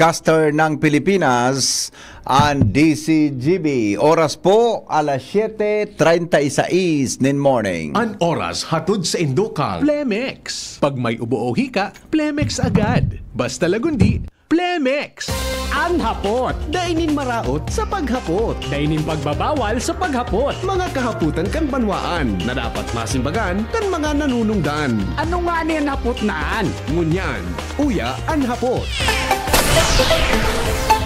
broadcaster ng Pilipinas, ang DCGB. Oras po, alas 7.36 nin morning. An oras hatod sa Indokal. Plemex. Pag may ubo o hika, Plemex agad. Basta lagundi, Plemex. Ang hapot, dainin maraot sa paghapot. Dainin pagbabawal sa paghapot. Mga kahaputan kan banwaan na dapat masimbagan kan mga nanunungdan. Ano nga ni ang hapot naan? Ngunyan, uya ang hapot. Thank you.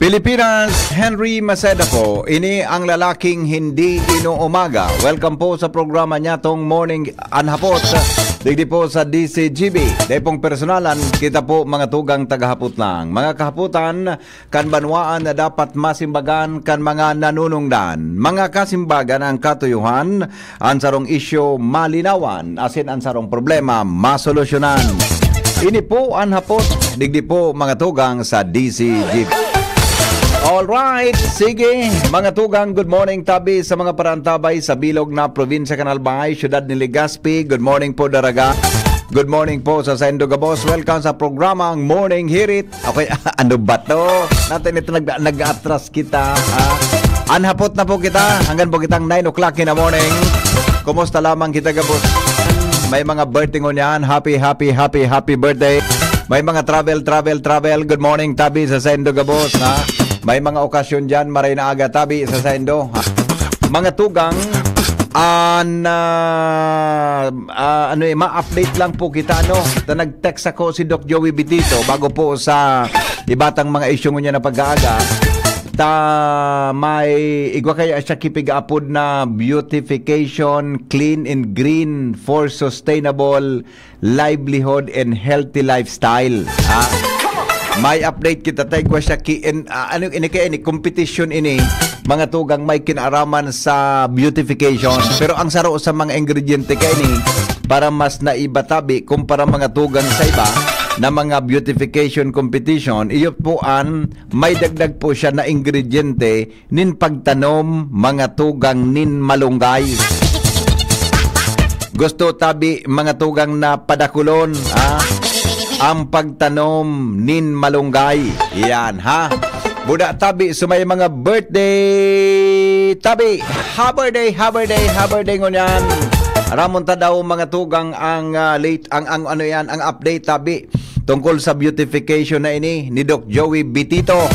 Pilipinas, Henry Maceda po. Ini ang lalaking hindi inuumaga. Welcome po sa programa niya tong morning anhapot. Digdi po sa DCGB. Dahil pong personalan, kita po mga tugang tagahapot lang. Mga kahaputan, kan banwaan na dapat masimbagan kan mga nanunungdan. Mga kasimbagan ang katuyuhan, ang sarong isyo malinawan, asin ang sarong problema masolusyonan. Ini po ang hapot, digdi po mga tugang sa DCGB. Alright, sige. Mga tugang, good morning tabi sa mga parantabay sa bilog na probinsya Canalbay, syudad ni Legazpi. Good morning po Daraga. Good morning po sa Sendo Gabos. Welcome sa programang Morning Hirit. Okay, ano ba to? Natin ito nag- nag-atras kita. Ah. Anhapot na po kita. Hanggang po kitang 9 o'clock in the morning. Kumusta lamang kita Gabos? May mga birthday ngon yan. Happy, happy, happy, happy birthday. May mga travel, travel, travel. Good morning, Tabi, sa Sendo Gabos. Ha? May mga okasyon dyan, maray na aga, Tabi, sa Sendo. Mga tugang, an uh, uh, ano eh, ma-update lang po kita no. Ta nag-text ako si Doc Joey Bitito bago po sa ibatang mga isyu niya na pag-aaga ta may igwa kaya siya kipig-apod na beautification clean and green for sustainable livelihood and healthy lifestyle ha may update kita tay ko siya ki in, uh, ano ini kay ini competition ini mga tugang may kinaraman sa beautification. Pero ang saro sa mga ingrediente kay ni para mas naibatabi kumpara mga tugang sa iba na mga beautification competition iyo po an may dagdag po siya na ingrediente nin pagtanom mga tugang nin malunggay. Gusto tabi mga tugang na padakulon ah ang pagtanom nin malunggay. Yan ha. Buda tabi sumay mga birthday tabi. Ha birthday, ha birthday, ha birthday ngunyan. Ramon ta daw mga tugang ang uh, late ang ang ano yan ang update tabi tungkol sa beautification na ini ni Doc Joey Bitito.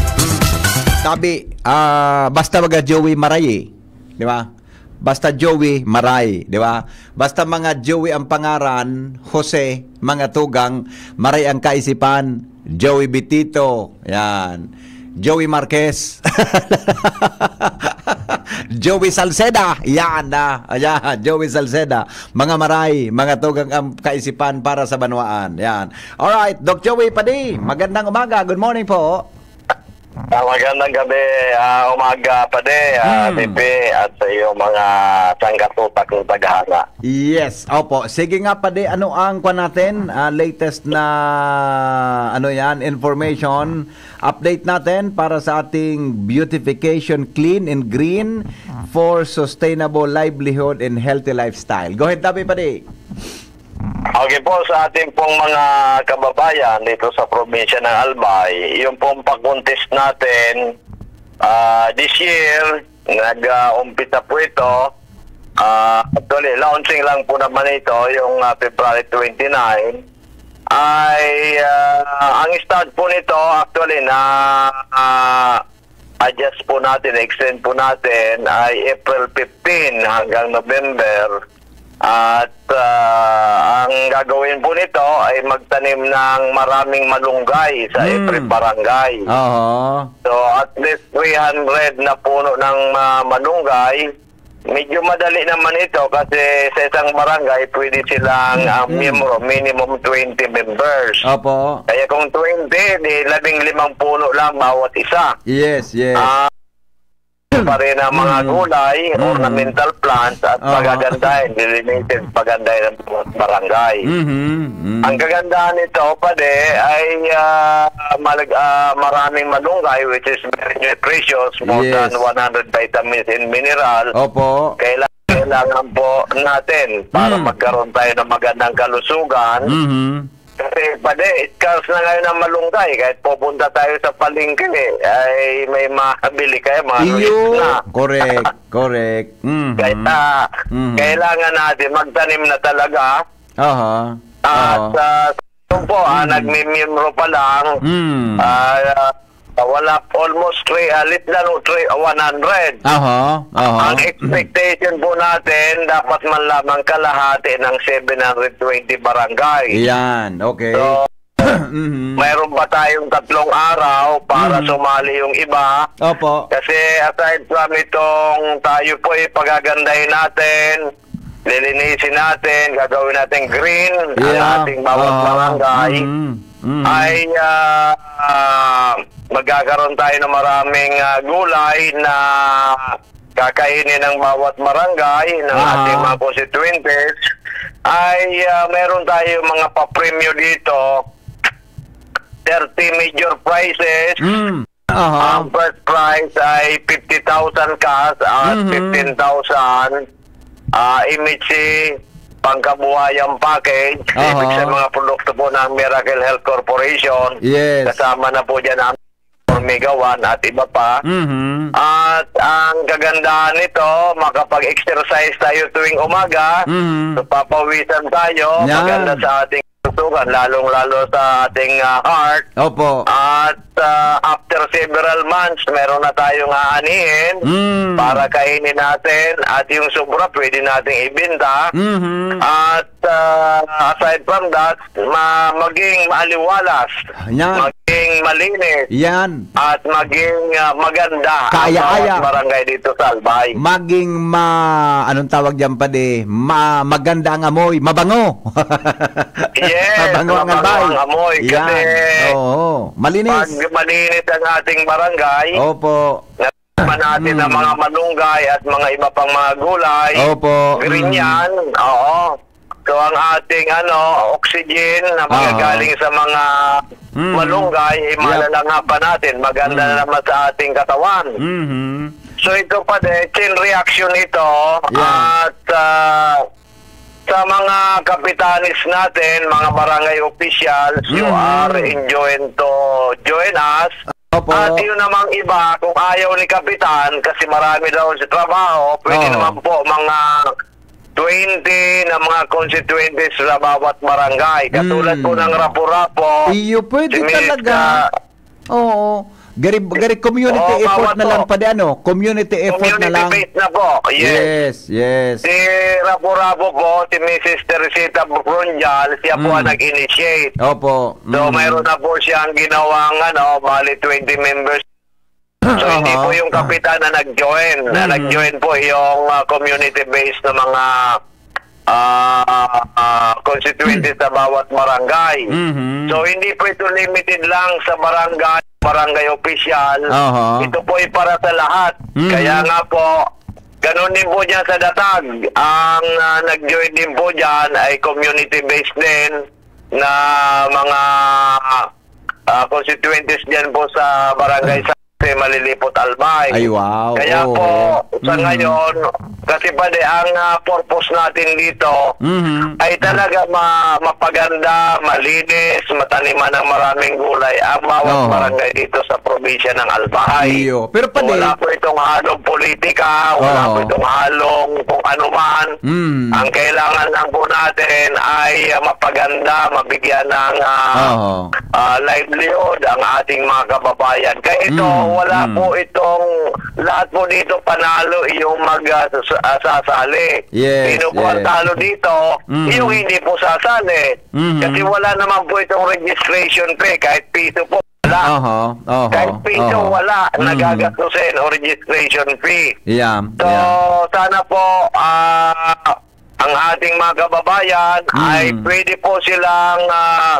Tabi uh, basta maga Joey Maray, di ba? Basta Joey Maray, di ba? Basta mga Joey ang pangaran, Jose, mga tugang, Maray ang kaisipan, Joey Bitito, yan. Joey Marquez. Joey Salceda. Yan na. Ayan, Joey Salceda. Mga maray, mga tugang ang kaisipan para sa banwaan. Yan. Alright, Doc Joey Padi, magandang umaga. Good morning po. Uh, magandang gabi, uh, umaga pa de, uh, Hmm. Pipi, at sa iyong mga sangkatutak ng taghanga. Yes, opo. Sige nga pa di, ano ang kwa natin? Ah, latest na ano yan, information. Update natin para sa ating beautification clean and green for sustainable livelihood and healthy lifestyle. Go ahead, Tabi pa di. Okay po, sa ating pong mga kababayan dito sa probinsya ng Albay, yung pong pag-contest natin ah, this year, nag-umpisa po ito. Ah, actually, launching lang po naman ito yung ah, February 29. Ay, ah, ang start po nito actually na ah, adjust po natin, extend po natin ay April 15 hanggang November. At ah, ang gagawin po nito ay magtanim ng maraming malunggay sa Hmm. every barangay. Oo. So at least 300 na puno ng ah, malunggay. Medyo madali naman ito kasi sa isang barangay pwede silang ah, miyembro, minimum 20 members. Opo. Kaya kung 20, di labing limang puno lang bawat isa. Yes, yes. Ah, pa rin ang mga Mm. gulay, Mm. ornamental plants at Aha. pagagandahin, delineated pagandahin ng barangay. Mhm. Mm. Ang kagandahan nito, pade, ay ah, malag, ah, maraming malunggay which is very nutritious, more Yes. than 100 vitamins and mineral. Opo. Kailangan, kailangan po natin para Mm. magkaroon tayo ng magandang kalusugan. Mhm. Kasi pade, scarce na ngayon ang malunggay. Kahit pupunta tayo sa palengke, ay may makabili kayo, mga Iyo. na. Correct. Correct. Mhm. Kaya ah, Mhm. kailangan natin magtanim na talaga. Aha. At Aha. uh, po, ah, nagmimimro pa lang. Mm. Ah, wala almost 3, uh, less than 3, 100. Aha. Aha. Ang expectation po natin, dapat man lamang kalahati ng 720 barangay. Yan. Okay. So, Mhm. mayroon pa tayong tatlong araw para Mm. sumali yung iba. Opo. Kasi aside from itong tayo po ay pagagandahin natin, lilinisin natin, gagawin natin green ang Yeah. ating bawat Aha. barangay, Mhm. Mhm. ay ah, ah, magkakaroon tayo ng maraming ah, gulay na kakainin ng bawat barangay ng Aha. ating mga constituentes ay ah, meron tayo mga papremyo dito 30 major prizes Mm. Aha. ang first prize ay 50,000 cash at Mhm. 15,000 ah image pangkabuhayang package Aha. ibig sa mga produkto po ng Miracle Health Corporation Yes. kasama na po dyan ang Omega 1 at iba pa Mhm. at ang kagandahan nito makapag-exercise tayo tuwing umaga Mhm. so papawisan tayo Yan. maganda sa ating kalusugan lalong-lalo sa ating ah, heart Opo. at ah, after several months, meron na tayong aanihin Mm. para kainin natin at yung sobra pwede nating ibenta. Mhm. At ah, aside from that, ma maging maaliwalas, Yan. maging malinis, Yan. at maging ah, maganda Kaya-aya. ang bawat barangay dito sa Albay. Maging ma... Anong tawag dyan pa di? Ma, maganda ang amoy. Mabango. Yes, mabango ang mabango ang amoy, Yan. kasi- Oo. Pag Malinis. malinis ang ating barangay, Opo. naman natin ang mga malunggay at mga iba pang mga gulay. Opo. Green Mm. yan, oo. So ang ating ano, oxygen na magagaling sa mga Mm. malunggay, eh, malalanga pa natin. Maganda Mm. na naman sa ating katawan. Mhm. So ito pa din, chain reaction ito. Yeah. At ah, sa mga kapitanis natin, mga barangay officials, you Mhm. are enjoying to join us. Opo. At yun namang iba, kung ayaw ni Kapitan, kasi marami daw sa trabaho, pwede Oo. naman po mga 20 na mga constituencies sa bawat barangay. Katulad Mm. po ng Rapo-Rapo. Iyo, pwede si talaga. Oo. Gari, gari community Oo, effort na lang po. pa di ano? Community effort na community lang. based na po. Yes, Yes. yes. Si Rapo-Rapo po, si Mrs. Teresita Brunjal, siya po Mm. ang nag-initiate. Opo. So, Mm. mayroon na po siyang ginawang, ano, bali 20 members. So, hindi Aha. po yung kapitan na nag-join. Na Mhm. nag-join po yung ah, community-based na mga ah ah, constituencies sa bawat barangay. Mhm. So, hindi po ito limited lang sa barangay, barangay official. Aha. Ito po ay para sa lahat. Mhm. Kaya nga po, ganun din po dyan sa Datag. Ang ah, nag-join din po dyan ay community-based din na mga ah, constituencies dyan po sa barangay sa Malilipot Albay. Ay, wow. Kaya Oo. po, sa Mhm. ngayon, kasi pa ang ah, purpose natin dito Mhm. ay talaga ma mapaganda, malinis, mataniman ng maraming gulay ang bawat Oo. barangay dito sa probinsya ng Albay. Iyo. Pero pa wala po itong halong politika, wala Oo. po itong halong kung ano man. Mm. Ang kailangan lang po natin ay ah, mapaganda, mabigyan ng ah, Oo. ah, livelihood ang ating mga kababayan. Kaya ito, Mm, wala mm. po itong, lahat po dito panalo yung mag-sasali. Yes, Sino po ang yes. talo dito, Mm. yung hindi po sasali. Mhm. Kasi wala naman po itong registration fee, kahit piso po wala. Oho. Oho. Kahit piso oho. wala, Mhm. nagagastusin o registration fee. Yeah. So, yeah. sana po ah, ang ating mga kababayan Mm. ay pwede po silang ah,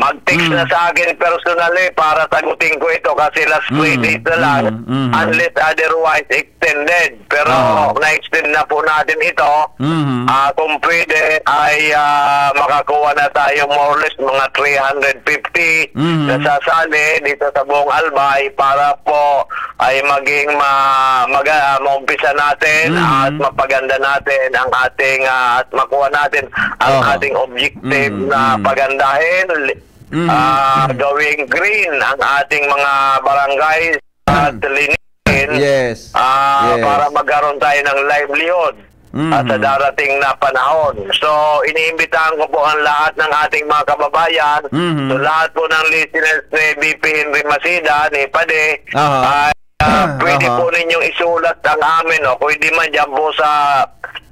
mag-text Mm. na sa akin personally para sagutin ko ito kasi last three Mm, days na lang mm, mm. unless otherwise extended. Pero Ah. na-extend na po natin ito. Mhm. Ah, kung pwede ay ah, makakuha na tayo more or less mga 350 Mhm. na sasali dito sa buong Albay para po ay maging ma, mag, ah, maumpisa natin Mhm. at mapaganda natin ang ating ah, at makuha natin ang Oo. ating objective Mhm, na pagandahin Mhm, ah, gawing green ang ating mga barangay at linisin Yes. Ah, Yes. para magkaroon tayo ng livelihood Mhm. at sa darating na panahon. So, iniimbitahan ko po ang lahat ng ating mga kababayan, Mhm. so lahat po ng listeners ni BP Henry Masida, ni Pade, Aha. ay ah, pwede Aha. po ninyong isulat ang amin, o kung hindi man dyan po sa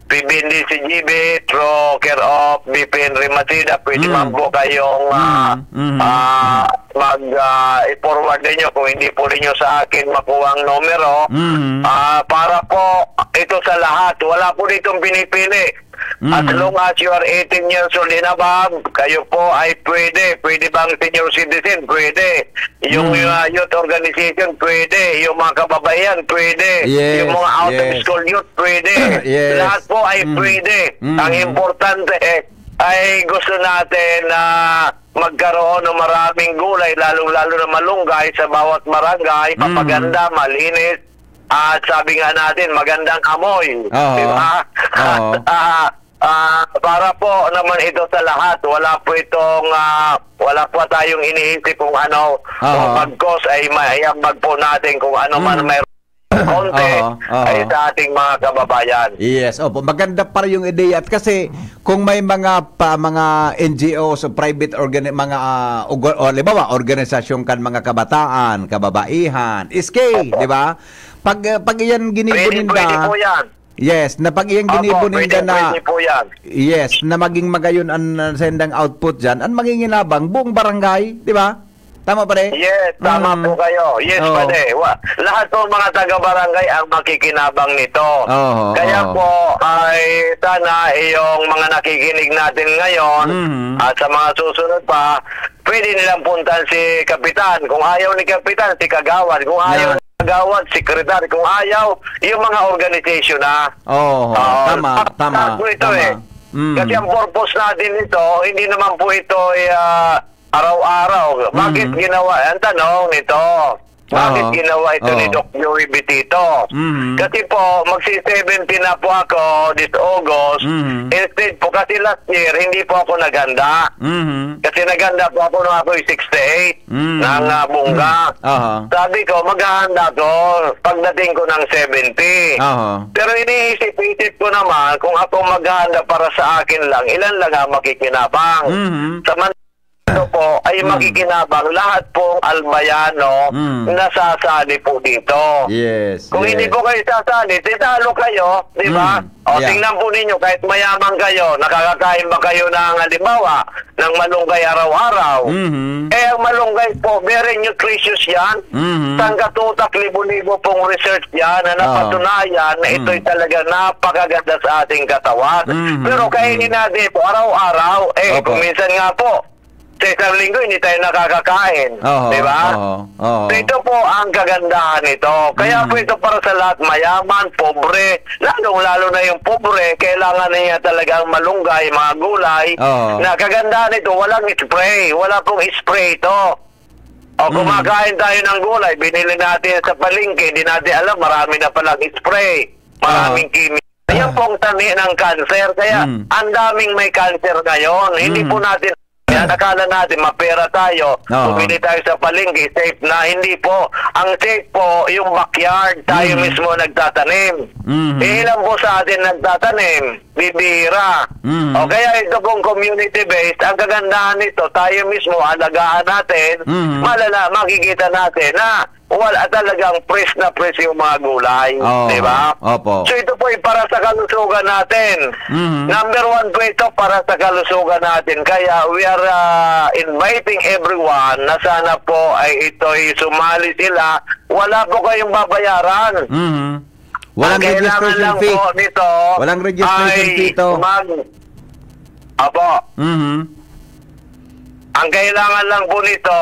PBND CGB, through care of BP Henry Masida, pwede Mhm. man po kayong ah. Mhm. ah, mag ah, i-forward ninyo kung hindi po ninyo sa akin makuha ang numero Mhm. Ah, para po ito sa lahat. Wala po ditong pinipili. As Mhm. long as you are 18 years old and above, kayo po ay pwede. Pwede bang senior citizen? Pwede. Yung Mhm. uh, youth organization, pwede. Yung mga kababayan, pwede. Yes, yung mga out of yes. school youth, pwede. Yes. Lahat po ay Mhm. pwede. Mhm. Ang importante eh, ay gusto natin na magkaroon ng maraming gulay, lalong-lalo na malunggay sa bawat barangay, Mhm. papaganda, malinis, at sabi nga natin, magandang amoy. Oo. Di ba? Oo. Ah, para po naman ito sa lahat, wala po itong, ah, wala po tayong iniisip kung ano, Oo. kung pag-cause ay mayambag po natin kung ano man Mhm. mayroon konti Oo, oo. ay sa ating mga kababayan. Yes, opo. Maganda pa rin yung ideya at kasi kung may mga pa mga NGOs o private organi mga uh, ugo, o libawa organisasyon kan mga kabataan, kababaihan, SK, di ba? Pag uh, pag iyan Pwede, ginibunin pwede po yan. Yes, na pag iyan Opo, ginibunin pwede, na. Yes, na maging magayon ang uh, sendang output diyan, ang manginginabang buong barangay, di ba? Tama pa rin? Yes, tama Mm. po kayo. Yes, pwede. Wa- lahat po mga taga-barangay ang makikinabang nito. Oo, Kaya oo. po ay sana yung mga nakikinig natin ngayon Mhm. at sa mga susunod pa, pwede nilang puntan si Kapitan. Kung ayaw ni Kapitan, si Kagawad. Kung ayaw Yan. Ni Kagawad, sekretary. Kung ayaw, yung mga organization na. Oo, tama, tak- tama, tak po ito tama. eh. Mm. Kasi ang purpose natin ito, hindi naman po ito ay ah, araw-araw. Bakit Mhm. ginawa? Ang tanong nito, bakit Oo. ginawa ito ni Oo. Doc Joey Betito? Mhm. Kasi po, magsi-70 na po ako this August. Mhm. Instead po, kasi last year, hindi po ako naganda. Mhm. Kasi naganda po ako nung ako 68 Mhm. ng uh, bungga. Aha. Sabi ko, maghahanda ko pagdating ko ng 70. Aha. Pero iniisip-isip ko naman, kung ako maghahanda para sa akin lang, ilan lang ang makikinabang. Mhm. Samantala po ay Mm. makikinabang lahat pong albayano Mm. na sasali po dito. Yes. Kung yes. hindi po kayo sasali, titalo kayo, di ba? Mm. O Yeah. tingnan po ninyo, kahit mayaman kayo, nakakakain ba kayo ng halimbawa, ng malunggay araw-araw? Mhm. Eh, ang malunggay po, very nutritious yan. Mhm. Sangkatutak libo-libo pong research yan na napatunayan na ito'y talaga napakaganda sa ating katawan. Mhm. Pero kainin natin po araw-araw, eh, Opo. kung minsan nga po, sa isang linggo hindi tayo nakakakain. Oo, Di ba? oo, oo. So, ito po ang kagandahan nito. Kaya Mhm. po ito para sa lahat, mayaman, pobre, lalong-lalo na yung pobre, kailangan niya talagang malunggay, mga gulay, Oo. na kagandahan nito, walang spray, wala pong spray ito. O Mm. kumakain tayo ng gulay, binili natin sa palengke, hindi natin alam, marami na palang spray, maraming kimi. Yan pong tani ng cancer. Kaya Mm. ang daming may cancer ngayon. Hindi Mm. po natin yan, akala natin mapera tayo. Oo. Bumili tayo sa palengke, safe na. Hindi po. Ang safe po, yung backyard, tayo Mhm. mismo nagtatanim. Mhm. Eh, ilan po sa atin nagtatanim? Bibira. Mhm. O kaya ito pong community-based, ang kagandahan nito, tayo mismo, alagaan natin, Mhm. malala, makikita natin na wala talagang press na press yung mga gulay. Oo. Di ba? Opo. So ito po ay para sa kalusugan natin. Mhm. Number one po ito para sa kalusugan natin. Kaya we are uh, inviting everyone na sana po ay ito'y sumali sila. Wala po kayong babayaran. Mhm. Walang Ang registration fee. po nito Walang registration fee ito. Mag, Apo, Mhm. Ang kailangan lang po nito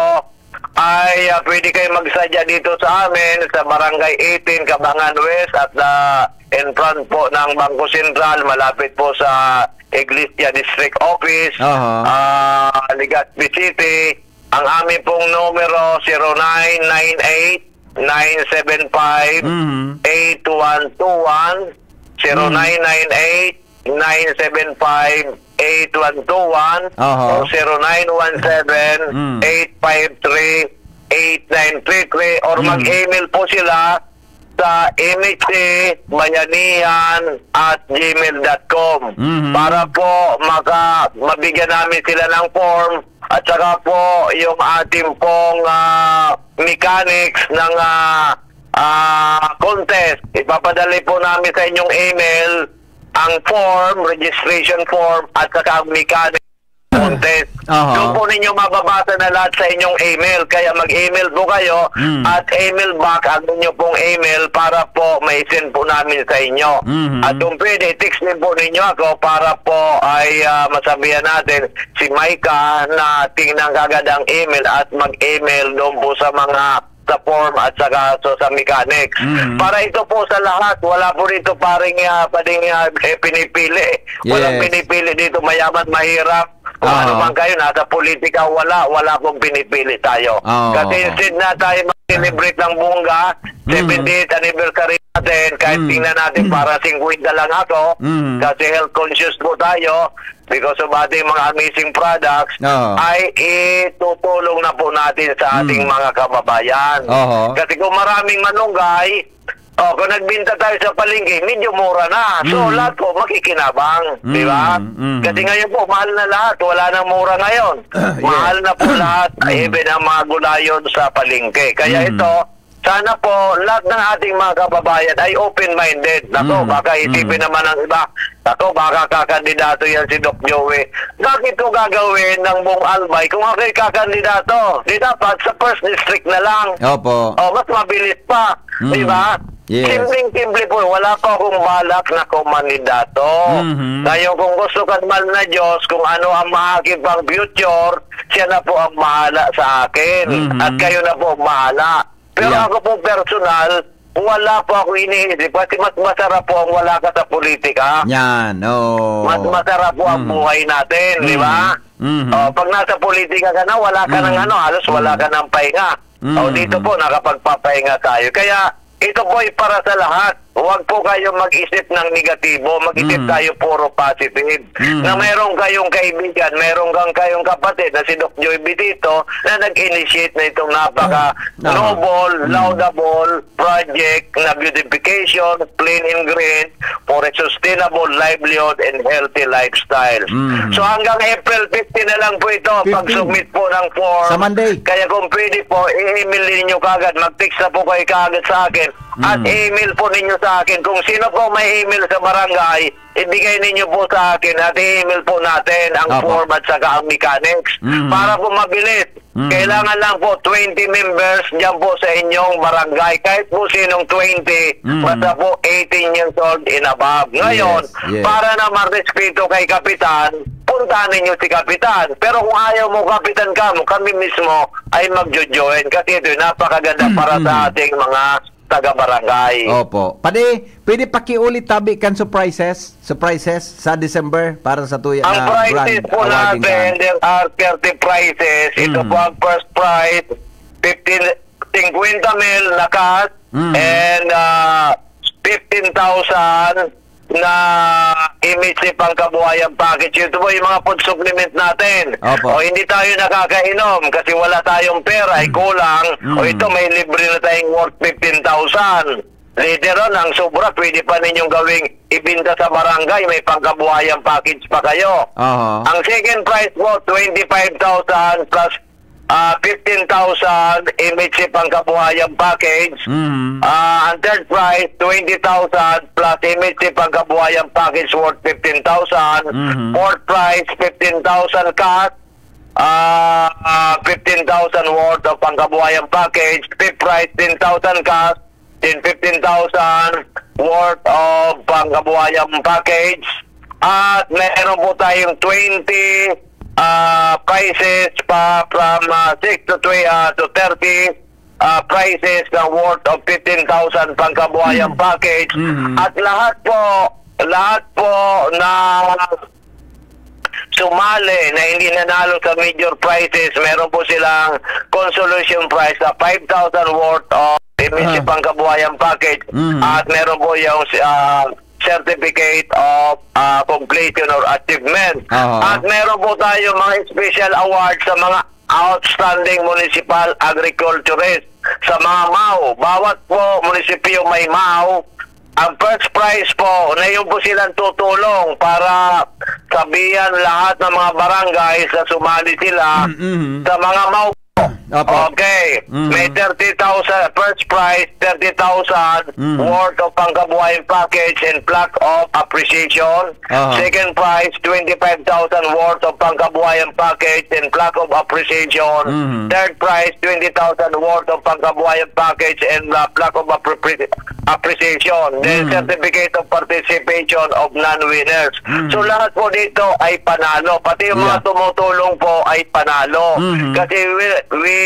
ay ah, pwede kayo magsadya dito sa amin sa Barangay 18, Kabangan West at ah, in front po ng Bangko Sentral, malapit po sa Iglesia District Office, Aha. ah, Legazpi City. Ang aming pong numero 0998 975 Mhm. 8121 0998 975 8121 Aha. o 0917 Mm. 853 8933 or Mm. mag-email po sila sa mhbayanihan at gmail.com Mhm. para po maka, mabigyan namin sila ng form at saka po yung ating pong ah, mechanics ng ah, ah, contest. Ipapadali po namin sa inyong email ang form, registration form at saka ang contest. Aha. Doon po ninyo mababasa na lahat sa inyong email. Kaya mag-email po kayo Mm. at email back ang inyo pong email para po may send po namin sa inyo. Mhm. At kung pwede, text din po ninyo ako para po ay ah, masabihan natin si Maika na tingnan kagad ang email at mag-email doon po sa mga sa form at saka so, sa mechanics. Mhm. Para ito po sa lahat, wala po dito paring uh, pading ah, eh, pinipili. Walang Yes. pinipili dito mayaman, mahirap. Kung Oo. ano man kayo, nasa politika, wala, wala pong pinipili tayo. Oo. Kasi instead na tayo mag-celebrate ng bunga, Mhm. 70th anniversary natin, kahit Mhm. tingnan natin para 50 lang ako, Mhm. kasi health conscious po tayo, because of ating mga amazing products, Oo. ay itutulong na po natin sa ating Mhm. mga kababayan. Oo. Kasi kung maraming manunggay, oh, kung nagbinta tayo sa palengke, medyo mura na. So, Mhm. lahat po makikinabang. Di Mhm. ba? Mhm. Kasi ngayon po, mahal na lahat. Wala nang mura ngayon. Yeah. Mahal na po lahat, Mhm. even ang mga gulayon sa palengke. Kaya Mhm. ito, sana po lahat ng ating mga kababayan ay open-minded. Nako, Mhm. baka isipin naman ng iba, Nako, baka kakandidato yan si Doc Joey. Bakit ko gagawin ng buong Albay kung ako'y kakandidato? Di dapat sa first district na lang. Opo. Oh, mas mabilis pa. Mm. Di ba? Yes. Simpleng-simple po. Wala pa akong balak na kumandidato. Mhm. Ngayon, kung gusto ka mahal na Diyos, kung ano ang maaking pang future, siya na po ang mahala sa akin. Mhm. At kayo na po ang mahala. Pero Yeah. ako po personal, wala po ako iniisip. Kasi mas masarap po ang wala ka sa politika. Yan. Oh. Mas masarap po ang Mhm. buhay natin, di ba? Mhm. Oh, pag nasa politika ka na, wala ka ng Mhm. ano, halos wala ka ng pahinga. Mhm. O dito po, nakapagpapahinga tayo. Kaya, ito po ay para sa lahat. Huwag po kayo mag-isip ng negatibo. Mag-isip Mhm. tayo puro positive. Mhm. Na meron kayong kaibigan, meron kang kayong kapatid na si Doc Joy Bitito na nag-initiate na itong napaka Ah. noble, Mhm. laudable project na beautification, clean and green for a sustainable livelihood and healthy lifestyle. Mhm. So hanggang April 15 na lang po ito 15. pag-submit po ng form. Sa Monday. Kaya kung pwede po, i-email ninyo kagad. Mag-text na po kayo kagad sa akin. At Mm. email po ninyo sa akin. Kung sino po may email sa barangay, ibigay ninyo po sa akin at i-email po natin ang Apo. form at saka ang mechanics. Mm. Para po mabilis. Mm. Kailangan lang po 20 members dyan po sa inyong barangay. Kahit po sinong 20, Mm. basta po 18 years old and above. Ngayon, Yes, yes. para na marespeto kay Kapitan, puntahan ninyo si Kapitan. Pero kung ayaw mo Kapitan ka mo, kami mismo ay magjo-join. Kasi ito napakaganda para sa ating mga taga-barangay. Opo. Pwede, pwede pakiulit tabi kan surprises, surprises sa December para sa tuya Ang na prices grand po natin, there are 30 prizes. Ito Mm. po ang first prize, 15, 50 mil na cash, Mm. and uh, 15,000 na image pang kabuhayan package. Ito po yung mga food supplement natin. Opo. O hindi tayo nakakainom kasi wala tayong pera, ay kulang. Mm. O ito may libre na tayong worth 15,000. Later on, ang sobra, pwede pa ninyong gawing ibinta sa barangay. May pangkabuhayan package pa kayo. Oho. Ang second prize po, 25,000 plus ah, 15,000 MHC pangkabuhayan package. Mhm. Ah, ang third prize, 20,000 plus MHC pangkabuhayan package worth 15,000. Mhm. Fourth prize, 15,000 cash. Ah, ah, 15,000 worth of pangkabuhayan package. Fifth prize, 10,000 cash. Then 15,000 worth of pangkabuhayan package. At meron po tayong 20 uh, prices pa from uh, 6 to 3 uh, to 30 uh, prices na worth of 15,000 pangkabuhayan package at lahat po lahat po na sumali na hindi nanalo sa major prizes, meron po silang consolation prize na 5,000 worth of Ah. Pangkabuhayan package Mhm. at meron po yung uh, certificate of uh, completion or achievement. Ah. At meron po tayo mga special awards sa mga outstanding municipal agriculturist sa mga MAU. Bawat po munisipyo may MAU. Ang first prize po, na yun po silang tutulong para sabihan lahat ng mga barangay sa sumali sila Mm-mm. sa mga MAU. Opo. Okay. Mhm. May 30,000, first prize, 30,000 Mhm. worth of pangkabuhayan package and plaque of appreciation. Aha. Second prize, 25,000 worth of pangkabuhayan package and plaque of appreciation. Mhm. Third prize, 20,000 worth of pangkabuhayan package and uh, plaque of appre- appreciation. Then Mhm. certificate of participation of non-winners. Mhm. So lahat po dito ay panalo. Pati yung mga Yeah. tumutulong po ay panalo. Mhm. Kasi we,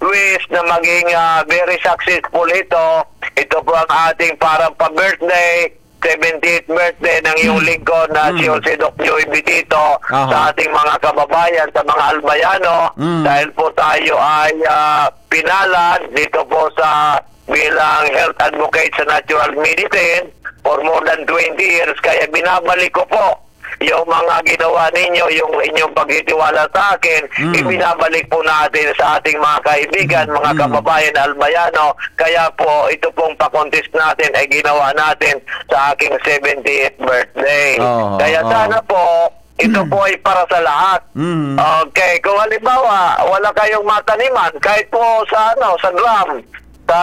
wish na maging ah, very successful ito. Ito po ang ating parang pa-birthday, 70th birthday ng iyong lingkod na si Jose Doc Joey Bitito Aha. sa ating mga kababayan, sa mga albayano. Mm. Dahil po tayo ay ah, pinalad dito po sa bilang health advocate sa natural medicine for more than 20 years. Kaya binabalik ko po yung mga ginawa ninyo, yung inyong pagtitiwala sa akin, Mm. ibinabalik po natin sa ating mga kaibigan, mga Mm. kababayan albayano. Kaya po, ito pong pa-contest natin ay ginawa natin sa aking 70th birthday. Oo, Kaya oo. sana po, ito po ay para sa lahat. Mm. Okay, kung halimbawa, wala kayong mataniman, kahit po sa ano, sa drum, sa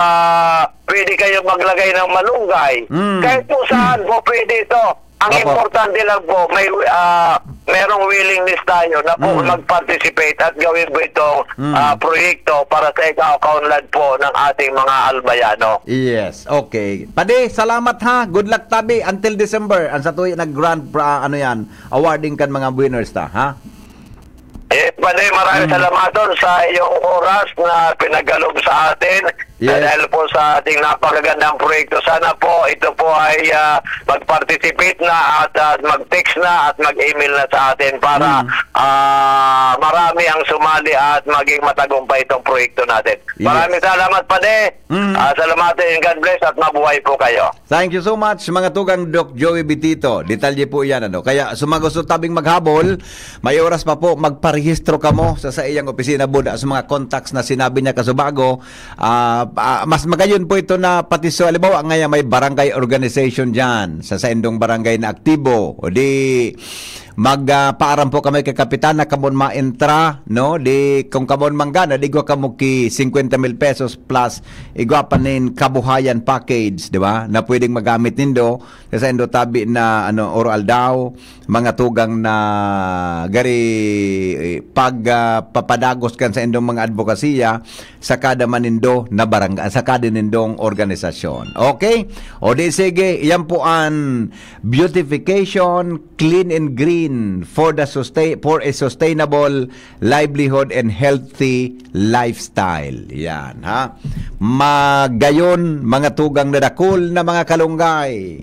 ah, pwede kayong maglagay ng malunggay. Mm. Kahit po saan po pwede ito. Ang Opo. importante lang po, may ah, merong willingness tayo na po Mm. mag-participate at gawin po itong Mm. ah, proyekto para sa ikaw-kaunlad po ng ating mga albayano. Yes, okay. Pade, salamat ha. Good luck tabi until December. Ang sa tuwi nag grand pra, ano yan, awarding kan mga winners ta, ha? Eh, Panay, maraming Mm. salamat doon sa iyong oras na pinagalob sa atin. Yes. Dahil po sa ating napakagandang proyekto. Sana po ito po ay ah, mag-participate na at ah, mag-text na at mag-email na sa atin para Mm. ah, marami ang sumali at maging matagumpay itong proyekto natin. Yes. Maraming salamat, Pade. Mm. Ah, salamat and God bless at mabuhay po kayo. Thank you so much mga tugang Doc Joey Bitito. Detalye po yan ano. Kaya sumagusto tabing maghabol, may oras pa po magparehistro ka mo sa sa iyang opisina buda sa mga contacts na sinabi niya kasubago. Ah, ah, mas magayon po ito na pati so halimbawa ngayon may barangay organization diyan sa sa indong barangay na aktibo. O di magpaaram po kami kay kapitan na kamon maentra no? Di kung kamon manggana di gwa kamo ki 50 mil pesos plus igwa pa nin kabuhayan package di ba? Na pwedeng magamit nindo sa indo tabi na ano oral daw mga tugang na gari eh, pag ah, papadagos kan sa indong mga advokasya sa kada manindo na barangay sa kada nindong organisasyon. Okay? O di sige yan po ang beautification clean and green for the sustain for a sustainable livelihood and healthy lifestyle yan ha magayon mga tugang na dakol na mga kalunggay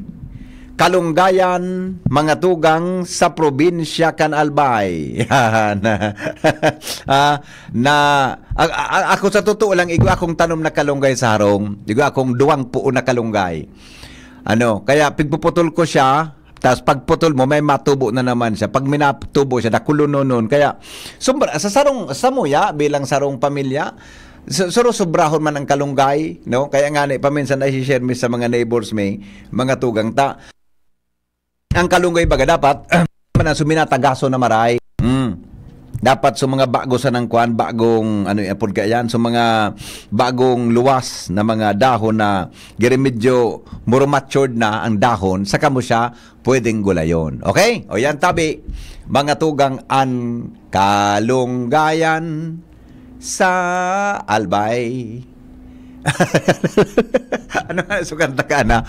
kalunggayan mga tugang sa probinsya kan Albay. Yan. Ah, na a- a- ako sa totoo lang igo akong tanom na kalunggay sa harong. Igo akong duwang puo na kalunggay. Ano, kaya pigpuputol ko siya tapos pagputol mo may matubo na naman siya. Pag minatubo siya dakulo noon. Kaya sumbra, sa sarong sa muya bilang sarong pamilya suro sobrahon man ang kalunggay, no? Kaya nga ni paminsan ay share mi sa mga neighbors may mga tugang ta ang kalunggay baga dapat man suminatagaso na maray. Mm. Dapat sa mga bago sa nang kuan, bagong ano yan pod yan, sa mga bagong luwas na mga dahon na giri medyo muro matured na ang dahon, saka mo siya pwedeng gulayon. Okay? O yan tabi, mga tugang an kalunggayan sa albay. ano nga so kanta ka na?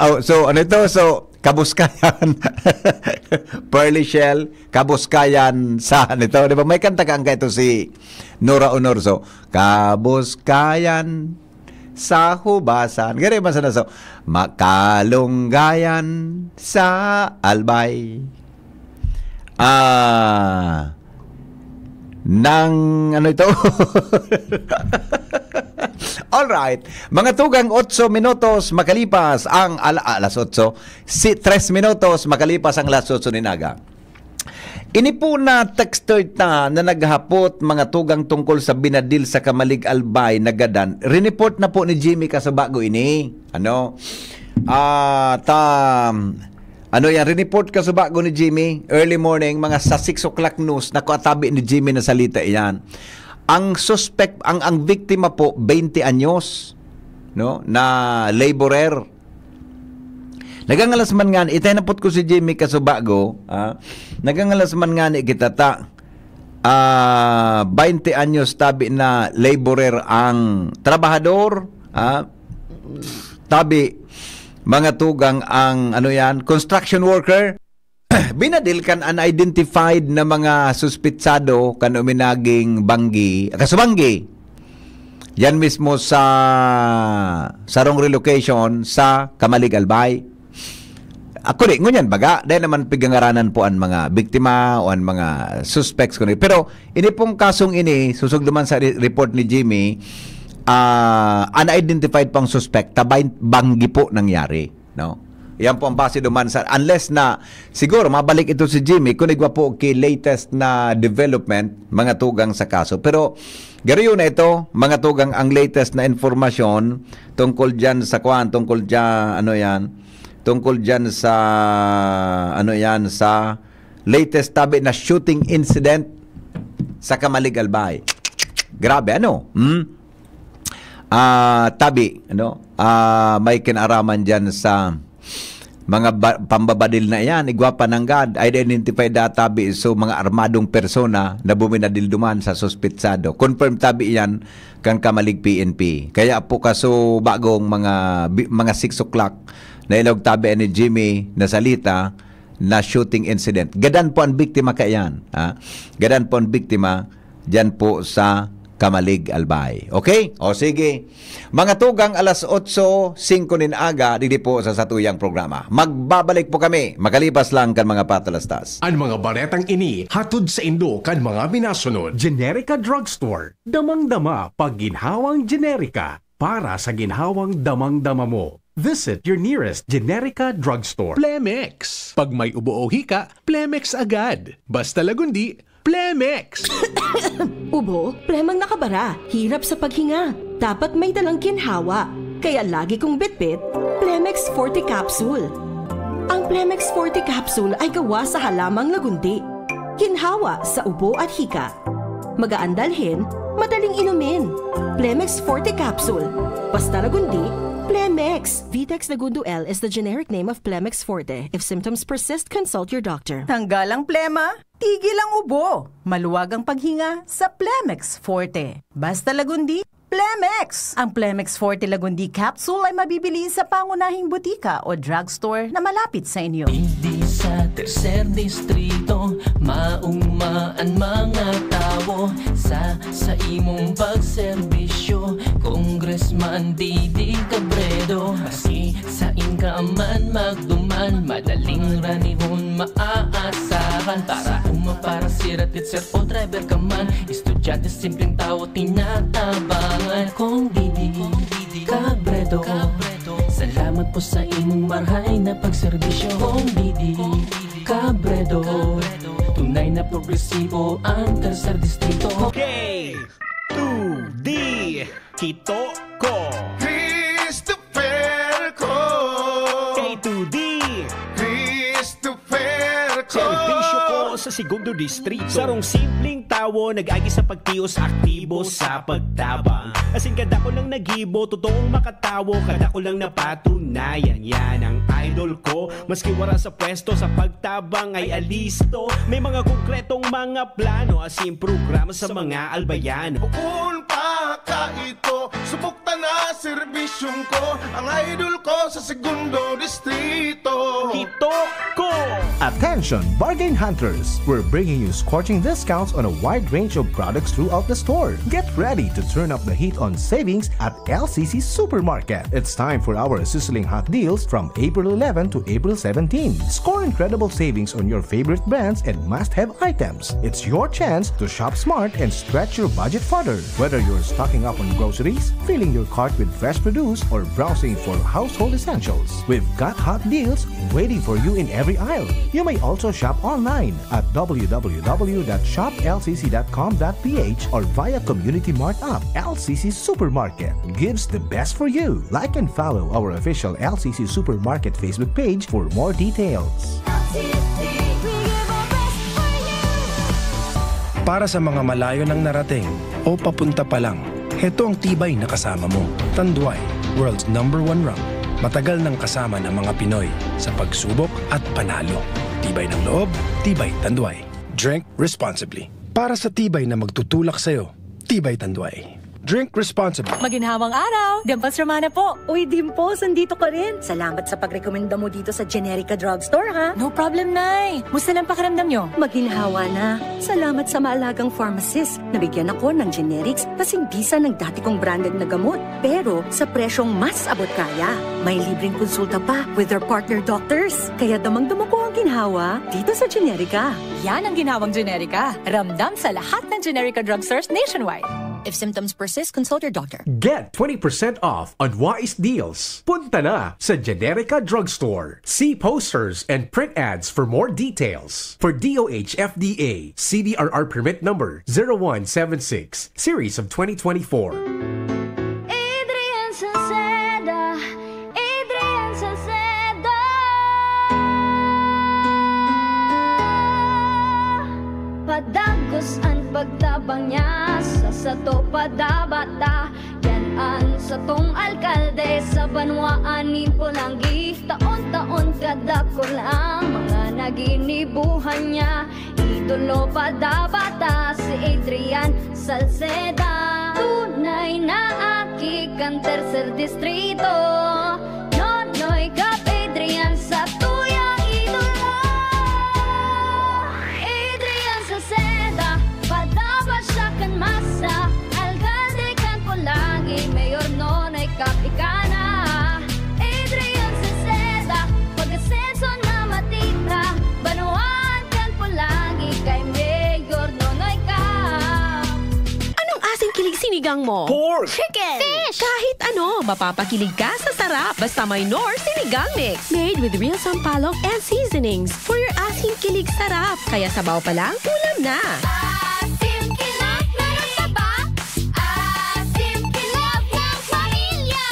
Oh, So ano ito? So kabuskayan Pearly Shell kabuskayan sa ano ito, di ba? May kanta ka ang ito si Nora Honorso. Kabuskayan sa hubasan. Gari man sana so makalunggayan sa albay. Ah ng ano ito? All right. Mga tugang 8 minutos makalipas ang ala, alas 8. Si 3 minutos makalipas ang alas 8 ni Naga. Ini po na texter ta na naghapot mga tugang tungkol sa binadil sa Kamalig Albay na gadan. Rineport na po ni Jimmy kasabago ini. Ano? Ah, ta ano yan, rineport ka sa bago ni Jimmy, early morning, mga sa 6 o'clock news, nakuatabi ni Jimmy na salita yan. Ang suspect, ang ang biktima po, 20 anyos, no, na laborer. Nagangalas man nga, itay napot ko si Jimmy kasubago, ah, nagangalas man nga ni kita ta, ah, 20 anyos tabi na laborer ang trabahador, ah, tabi mga tugang ang ano yan, construction worker. Binadil kan unidentified na mga suspitsado kan uminaging banggi, kasubanggi. Yan mismo sa sarong relocation sa Kamalig Albay. Ako rin, ngunyan baga, dahil naman pigangaranan po ang mga biktima o ang mga suspects ko Pero, ini pong kasong ini, susugduman sa re- report ni Jimmy, ah, unidentified pang suspect, tabay banggi po nangyari. No? Yan po ang base duman sa, unless na, siguro, mabalik ito si Jimmy, kung po kay latest na development, mga tugang sa kaso. Pero, gariyo na ito, mga tugang ang latest na informasyon tungkol dyan sa kwan, tungkol dyan, ano yan, tungkol dyan sa, ano yan, sa latest tabi na shooting incident sa Kamalig Albay. Grabe, ano? Hmm? Ah, tabi, ano? Ah, may kinaraman diyan sa mga ba- pambabadil na yan, igwapa ng God, identified na tabi so mga armadong persona na buminadil duman sa suspitsado. Confirm tabi yan kan kamalig PNP. Kaya po kaso bagong mga mga 6 o'clock na ilog tabi ni Jimmy na salita na shooting incident. Gadan po ang biktima kayan. Ha? Gadan po ang biktima dyan po sa Kamalig Albay. Okay? O sige. Mga tugang alas 8.05 nin aga, dili po sa satuyang programa. Magbabalik po kami. Makalipas lang kan mga patalastas. Ang mga baretang ini hatod sa Indo kan mga minasunod. Generica Drugstore. Damang-dama pag ginhawang generika para sa ginhawang damang-dama mo. Visit your nearest Generica Drugstore. Plemex. Pag may ubo o hika, Plemex agad. Basta lagundi, Plemex. Ubo, premang nakabara, hirap sa paghinga. Dapat may dalang ginhawa. Kaya lagi kong bitbit, Plemex Forte Capsule. Ang Plemex Forte Capsule ay gawa sa halamang lagundi. Ginhawa sa ubo at hika. Magaan dalhin, madaling inumin. Plemex Forte Capsule. Basta lagundi, Plemex. Vitex Nagundo L is the generic name of Plemex Forte. If symptoms persist, consult your doctor. Tanggal ang plema, tigil ang ubo. Maluwag ang paghinga sa Plemex Forte. Basta Lagundi, Plemex! Ang Plemex Forte Lagundi capsule ay mabibili sa pangunahing butika o drugstore na malapit sa inyo. Hindi sa tercer distrito Maungmaan mga tao Sa sa imong pagserbisyo. Congressman Didi Cabredo Maski sa inka man magduman Madaling ranihon maaasahan. Para umapara siratit sir o driver ka man Estudyante simpleng tao tinatabangan. Kung Didi Cabredo Salamat po sa imong marhay na pagserbisyo. Kong Didi Cabredo Tunay na progresibo ang tercer distrito. K to D. Kito ko. Christopher sa segundo distrito. Sarong simpleng tawo Nag-agi sa pagtiyos Aktibo sa pagtabang. Asin kada ko lang nagibo Totoong makatawo. Kada ko lang napatunayan Yan ang idol ko. Maski wala sa pwesto sa pagtabang ay alisto. May mga konkretong mga plano Asim programa sa mga albayan. Bukun pa ka ito Subukta na serbisyong ko. Ang idol ko sa segundo distrito. Hito ko! Attention, bargain hunters! We're bringing you scorching discounts on a wide range of products throughout the store. Get ready to turn up the heat on savings at LCC Supermarket. It's time for our sizzling hot deals from April 11 to April 17. Score incredible savings on your favorite brands and must-have items. It's your chance to shop smart and stretch your budget further. Whether you're stocking up on groceries, filling your cart with fresh produce, or browsing for household essentials, we've got hot deals waiting for you in every aisle. You may also shop online at www.shoplcc.com.ph or via Community Mart app. LCC Supermarket gives the best for you. Like and follow our official LCC Supermarket Facebook page for more details. Para sa mga malayo nang narating o papunta pa lang, heto ang tibay na kasama mo. Tanduay, world's number one rank. Matagal nang kasama ng mga Pinoy sa pagsubok at panalo. Tibay ng loob, tibay Tanduay. Drink responsibly. Para sa tibay na magtutulak sa'yo, tibay Tanduay. Drink responsibly. Maginhawang araw! Dimples Romana po. Uy, Dimples, andito ka rin. Salamat sa pagrekomenda mo dito sa Generica Drugstore, ha? No problem, Nay. Musta lang pakiramdam nyo? Maginhawa na. Salamat sa maalagang pharmacist. Nabigyan ako ng generics kasing bisa ng dati kong branded na gamot. Pero sa presyong mas abot kaya. May libreng konsulta pa with their partner doctors. Kaya damang-dama ko ang ginhawa dito sa Generica. Yan ang ginhawang Generica. Ramdam sa lahat ng Generica Drugstores nationwide. If symptoms persist, consult your doctor. Get 20% off on Wise Deals. Punta na sa Generica Drugstore. See posters and print ads for more details. For DOH FDA, CDRR permit number 0176, series of 2024. Adrian Salceda, Adrian Salceda. Padagos ang pagtabang niya sa sato padabata. Yan satong alkalde sa banwaan Polanggi Taon-taon kada ko lang mga naginibuhan niya. Idolo padabata si Adrian Salceda. Tunay na aki kan tercer distrito. Nonoy kap Adrian sa sinigang mo? Pork! Chicken! Fish! Kahit ano, mapapakilig ka sa sarap basta may Nor Sinigang Mix. Made with real sampalok and seasonings for your asing kilig sarap. Kaya sabaw pa lang, ulam na. Asim kilap, meron pa ba? Asim kilap ng pamilya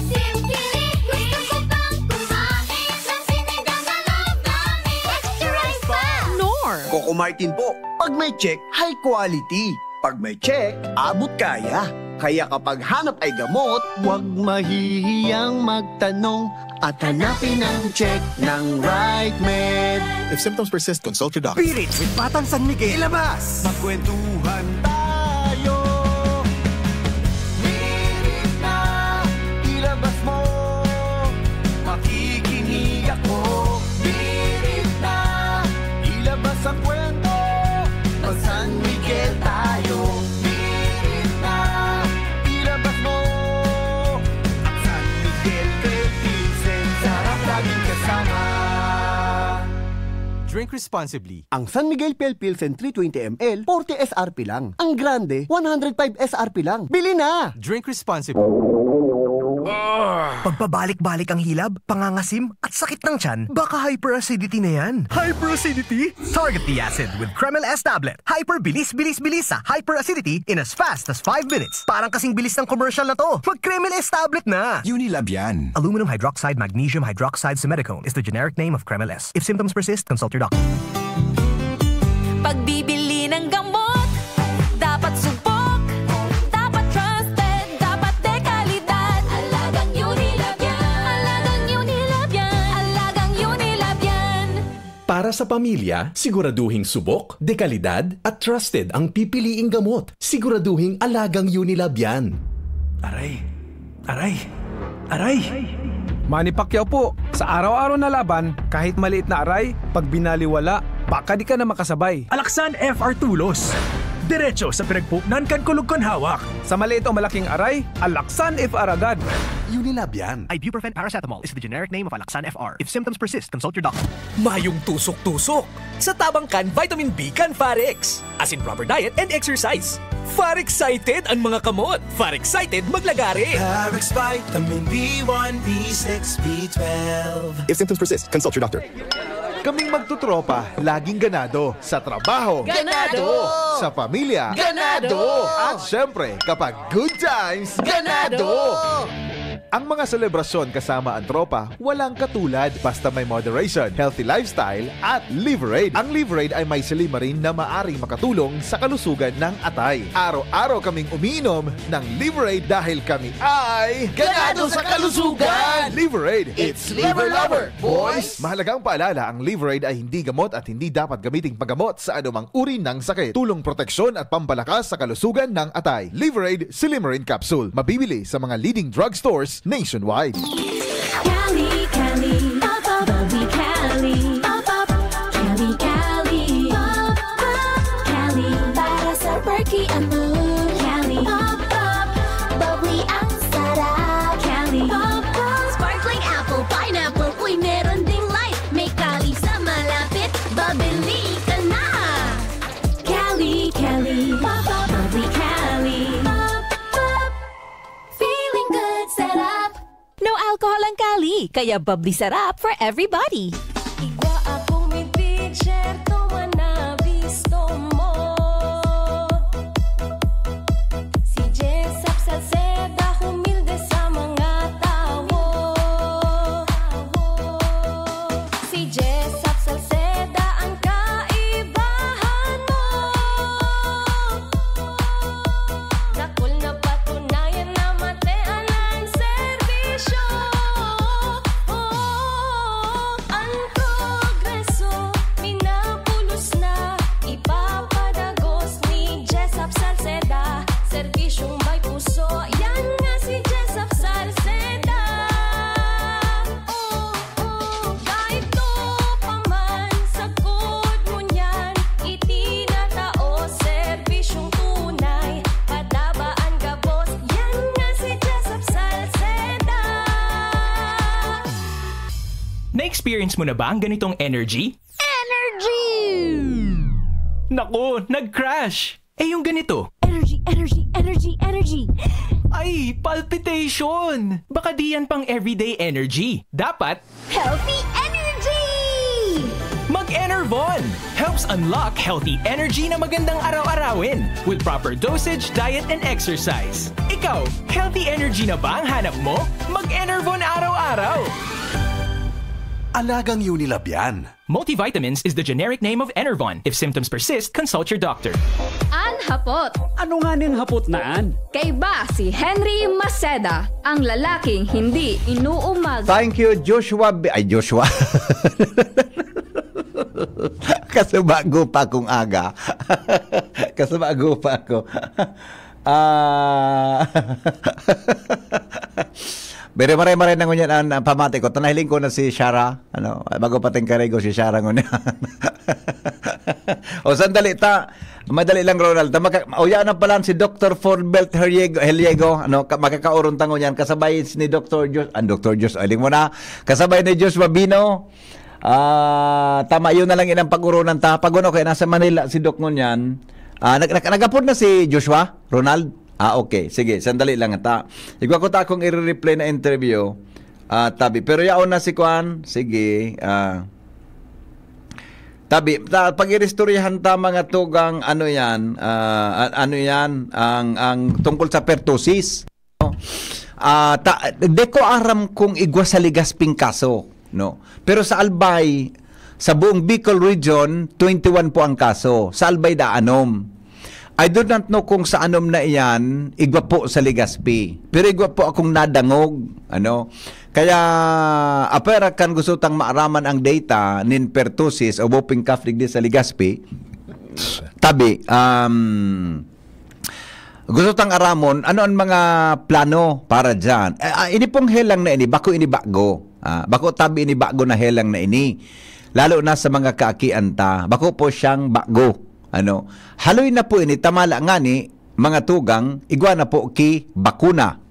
Asim kilip, gusto ko pang kumain Ng sinigang na loob namin Extra rice pa! Nor! Coco Martin po. Pag may check, high quality. Pag may check, abot kaya. Kaya kapag hanap ay gamot, huwag mahihiyang magtanong at hanapin ang check ng right med. If symptoms persist, consult your doctor Spirits with Batang San Miguel. Ilabas! Magkwentuhan tayo. Drink responsibly. Ang San Miguel Pale Pilsen 320 ml, 40 SRP lang. Ang Grande, 105 SRP lang. Bili na! Drink responsibly. Pagpabalik-balik ang hilab, pangangasim, at sakit ng tiyan, baka hyperacidity na yan. Hyperacidity? Target the acid with Kremel S tablet. Hyper bilis bilis bilis sa hyperacidity in as fast as 5 minutes. Parang kasing bilis ng commercial na to. Mag Kremel S tablet na. Unilab yan. Aluminum hydroxide magnesium hydroxide simethicone is the generic name of Kremel S. If symptoms persist, consult your doctor. Pagbibili Para sa pamilya, siguraduhing subok, dekalidad, at trusted ang pipiliing gamot. Siguraduhing alagang Unilab yan. Aray! Aray! Aray! Manny Pacquiao po, sa araw-araw na laban, kahit maliit na aray, pag binaliwala, baka di ka na makasabay. Alaksan FR Tulos. Diretso sa pinagpupnan kan kulog kon hawak. Sa maliit o malaking aray, alaksan if aragad. Unilab yan. Ibuprofen paracetamol is the generic name of Alaksan FR. If symptoms persist, consult your doctor. Mayong tusok-tusok. Sa tabang kan, vitamin B kan Farex. As in proper diet and exercise. Far-excited ang mga kamot. Far-excited maglagari. Parex Vitamin B1, B6, B12. If symptoms persist, consult your doctor. Kaming magtutropa, laging ganado. Sa trabaho, Ganado! Sa pamilya, Ganado! At syempre, kapag good times, Ganado! Ang mga selebrasyon kasama ang tropa, walang katulad basta may moderation, healthy lifestyle, at Liverade. Ang Liverade ay may silimarin na maaring makatulong sa kalusugan ng atay. Araw-araw kaming umiinom ng Liverade dahil kami ay... Ganado sa kalusugan! Liverade! It's Liver Lover, boys! Mahalagang paalala, ang Liverade ay hindi gamot at hindi dapat gamiting paggamot sa anumang uri ng sakit. Tulong proteksyon at pampalakas sa kalusugan ng atay. Liverade Silimarin Capsule. Mabibili sa mga leading drugstores nationwide. Alcohol ang Cali, kaya bubbly sarap for everybody. Igwa akong may pitcher, Na-experience mo na ba ang ganitong energy? Energy! Nako, nag-crash! Eh yung ganito. Energy, energy, energy, energy. Ay, palpitation! Baka di yan pang everyday energy. Dapat, Healthy energy! mag-Enervon! Helps unlock healthy energy na magandang araw-arawin with proper dosage, diet, and exercise. Ikaw, healthy energy na ba ang hanap mo? Mag-Enervon araw-araw! Alagang Unilab yan. Multivitamins is the generic name of Enervon. If symptoms persist, consult your doctor. An hapot. Ano nga ning hapot naan? Kay ba si Henry Maceda, ang lalaking hindi inuumag. Thank you, Joshua. B- Ay, Joshua. Kasi bago pa akong aga. Kasi bago pa ako. Ah... Pero maray maray na ngunyan ang, ang pamati ko. Tanahiling ko na si Shara. Ano, bago pating karego si Shara ngunyan. o sandali ta. Madali lang Ronald. Ta maka, o yan pala si Dr. Forbelt Heliego, Heliego ano, ka, makakaurong tango niyan. Kasabay ni Dr. Jos, ah, Dr. Jos, aling mo na. Kasabay ni Jos Babino. Ah, tama yun na lang inang pag-urunan ta. Pag ano, kaya nasa Manila si Doc ngunyan. Ah, nag, nag, nag-upload na si Joshua, Ronald. Ah, okay. Sige, sandali lang ta. Igwa ko ta akong i-replay na interview. Ah, tabi. Pero yaon na si Kwan. Sige. Ah. Tabi, ta, pag irestoryahan ta mga tugang ano yan, a- ano yan, ang, ang tungkol sa pertussis. No? Ah, ta, de ko aram kung igwa sa Ligasping kaso, no. Pero sa Albay, sa buong Bicol region, 21 po ang kaso. Sa Albay daanom. I do not know kung sa anom na iyan, igwa po sa Legazpi. Pero igwa po akong nadangog, ano? Kaya, apera kan gusto tang maaraman ang data nin pertussis o boping kaflig di sa Legazpi, tabi, um, gusto tang aramon, ano ang mga plano para dyan? Ah, ini pong helang na ini, bako ini bago. Ah, bako tabi ini bago na helang na ini. Lalo na sa mga kaakian ta, bako po siyang bago. Ano? Haloy na po ini, tamala nga ni, mga tugang, igwa na po ki bakuna.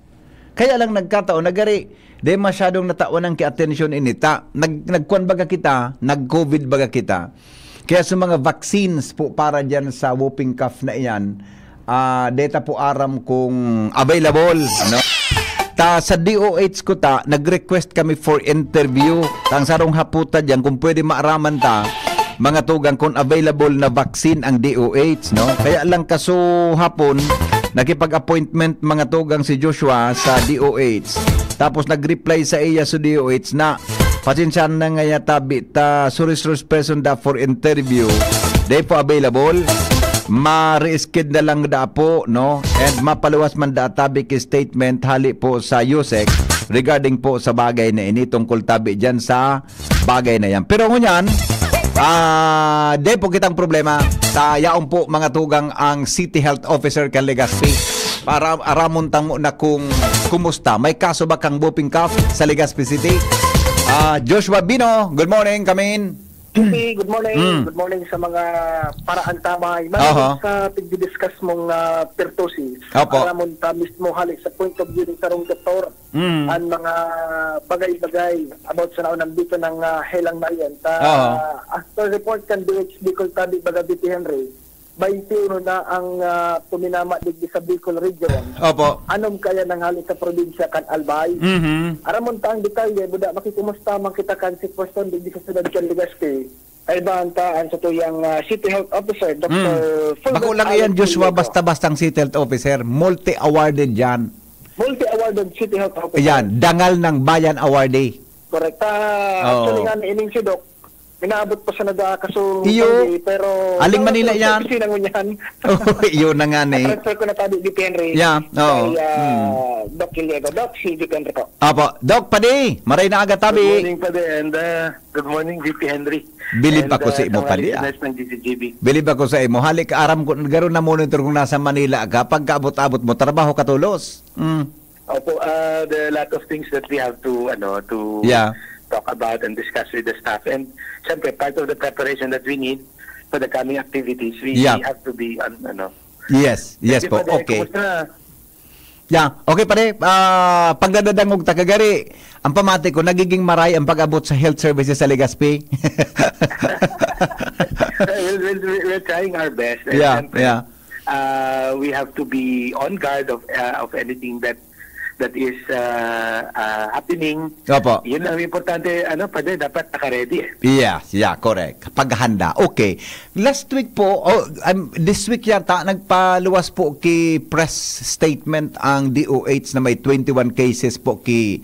Kaya lang nagkataon, nagari, di masyadong natawan ng ki-attention ini. Ta, nag, nagkuan baga kita, nag-COVID baga kita. Kaya sa mga vaccines po para dyan sa whooping cough na iyan, ah data po aram kung available. Ano? Ta sa DOH ko ta, nag-request kami for interview. Tang sarong haputa dyan, kung pwede maaraman ta, mga tugang kung available na vaccine ang DOH, no? Kaya lang kaso hapon, nakipag-appointment mga tugang si Joshua sa DOH. Tapos nag-reply sa iya sa DOH na pasensyahan na nga tabi ta suris person da for interview. They po available ma-re-skid na lang da po, no? And mapaluwas man da tabi statement hali po sa USEC regarding po sa bagay na ini tungkol tabi dyan sa bagay na yan. Pero ngunyan, ah, de po kitang problema. Tayaon po mga tugang ang City Health Officer kan Legazpi para aramon tamo na kung kumusta. May kaso ba kang whooping cough sa Legazpi City? Ah, Joshua Bino, good morning, come in. Okay, good morning. Mm. Good morning sa mga paraan tamay. Oho. Maraming sa pagdidiscuss mong uh, pertosis. Opo. Para mo ta mismo halik sa point of view ng sarong doktor. Mm. Ang mga bagay-bagay about sa naunang dito ng uh, helang na iyan. Ta, Oho. after report kan DH Bicol Tabi Baga BP Henry, 21 na ang uh, tuminama digdi sa Bicol region. Opo. Anom kaya nang halik sa probinsya kan Albay. Mhm. Aramon ta ang detalye, buda makikumusta man kita kan si person digdi sa Sudan kan Legazpi. Ay bahantaan sa tuyang uh, City Health Officer, Dr. Mm. Bako lang iyan, Joshua, basta-bastang City Health Officer. Multi-awarded yan. Multi-awarded City Health Officer. Yan, dangal ng Bayan Awardee. Correct. Uh, Oo. Actually nga, ining si Doc, inaabot pa sa nagkakasong Iyo. pero... Aling Manila yan. Kasi nang yan. Yun na nga ni. Transfer ko na tabi di Henry. Yeah, oo. Kay uh, Hmm. Doc Iliego. Doc, si Di Henry po. Apo, Doc, padi, maray na aga Good tabi. morning pa and uh, good morning VP Henry. Bilib ako sa uh, imo, mga pali, ah. Bilib ako sa imo. Halik, aram ko, garo na monitor kung nasa Manila ka. Pagkaabot-abot mo, trabaho ka tulos. Mm. Opo, uh, there are a lot of things that we have to ano to Yeah. Talk about and discuss with the staff. And syempre, part of the preparation that we need for the coming activities, we, Yeah. we have to be on ano. Yes, yes po. Okay. Kumusta? Yeah, okay pare. Ah, pagdadadangog ta kagari, ang pamati ko nagiging maray ang pag-abot sa health services sa Legazpi. we're, we're, we're trying our best. And yeah, syempre, yeah. uh, we have to be on guard of uh, of anything that that is uh, uh, happening. Opo. Yun ang importante, ano, pwede, dapat naka-ready eh. Yeah, yeah, correct. Paghanda. Okay. Last week po, oh, um, this week yata, nagpaluwas po ki press statement ang DOH na may 21 cases po ki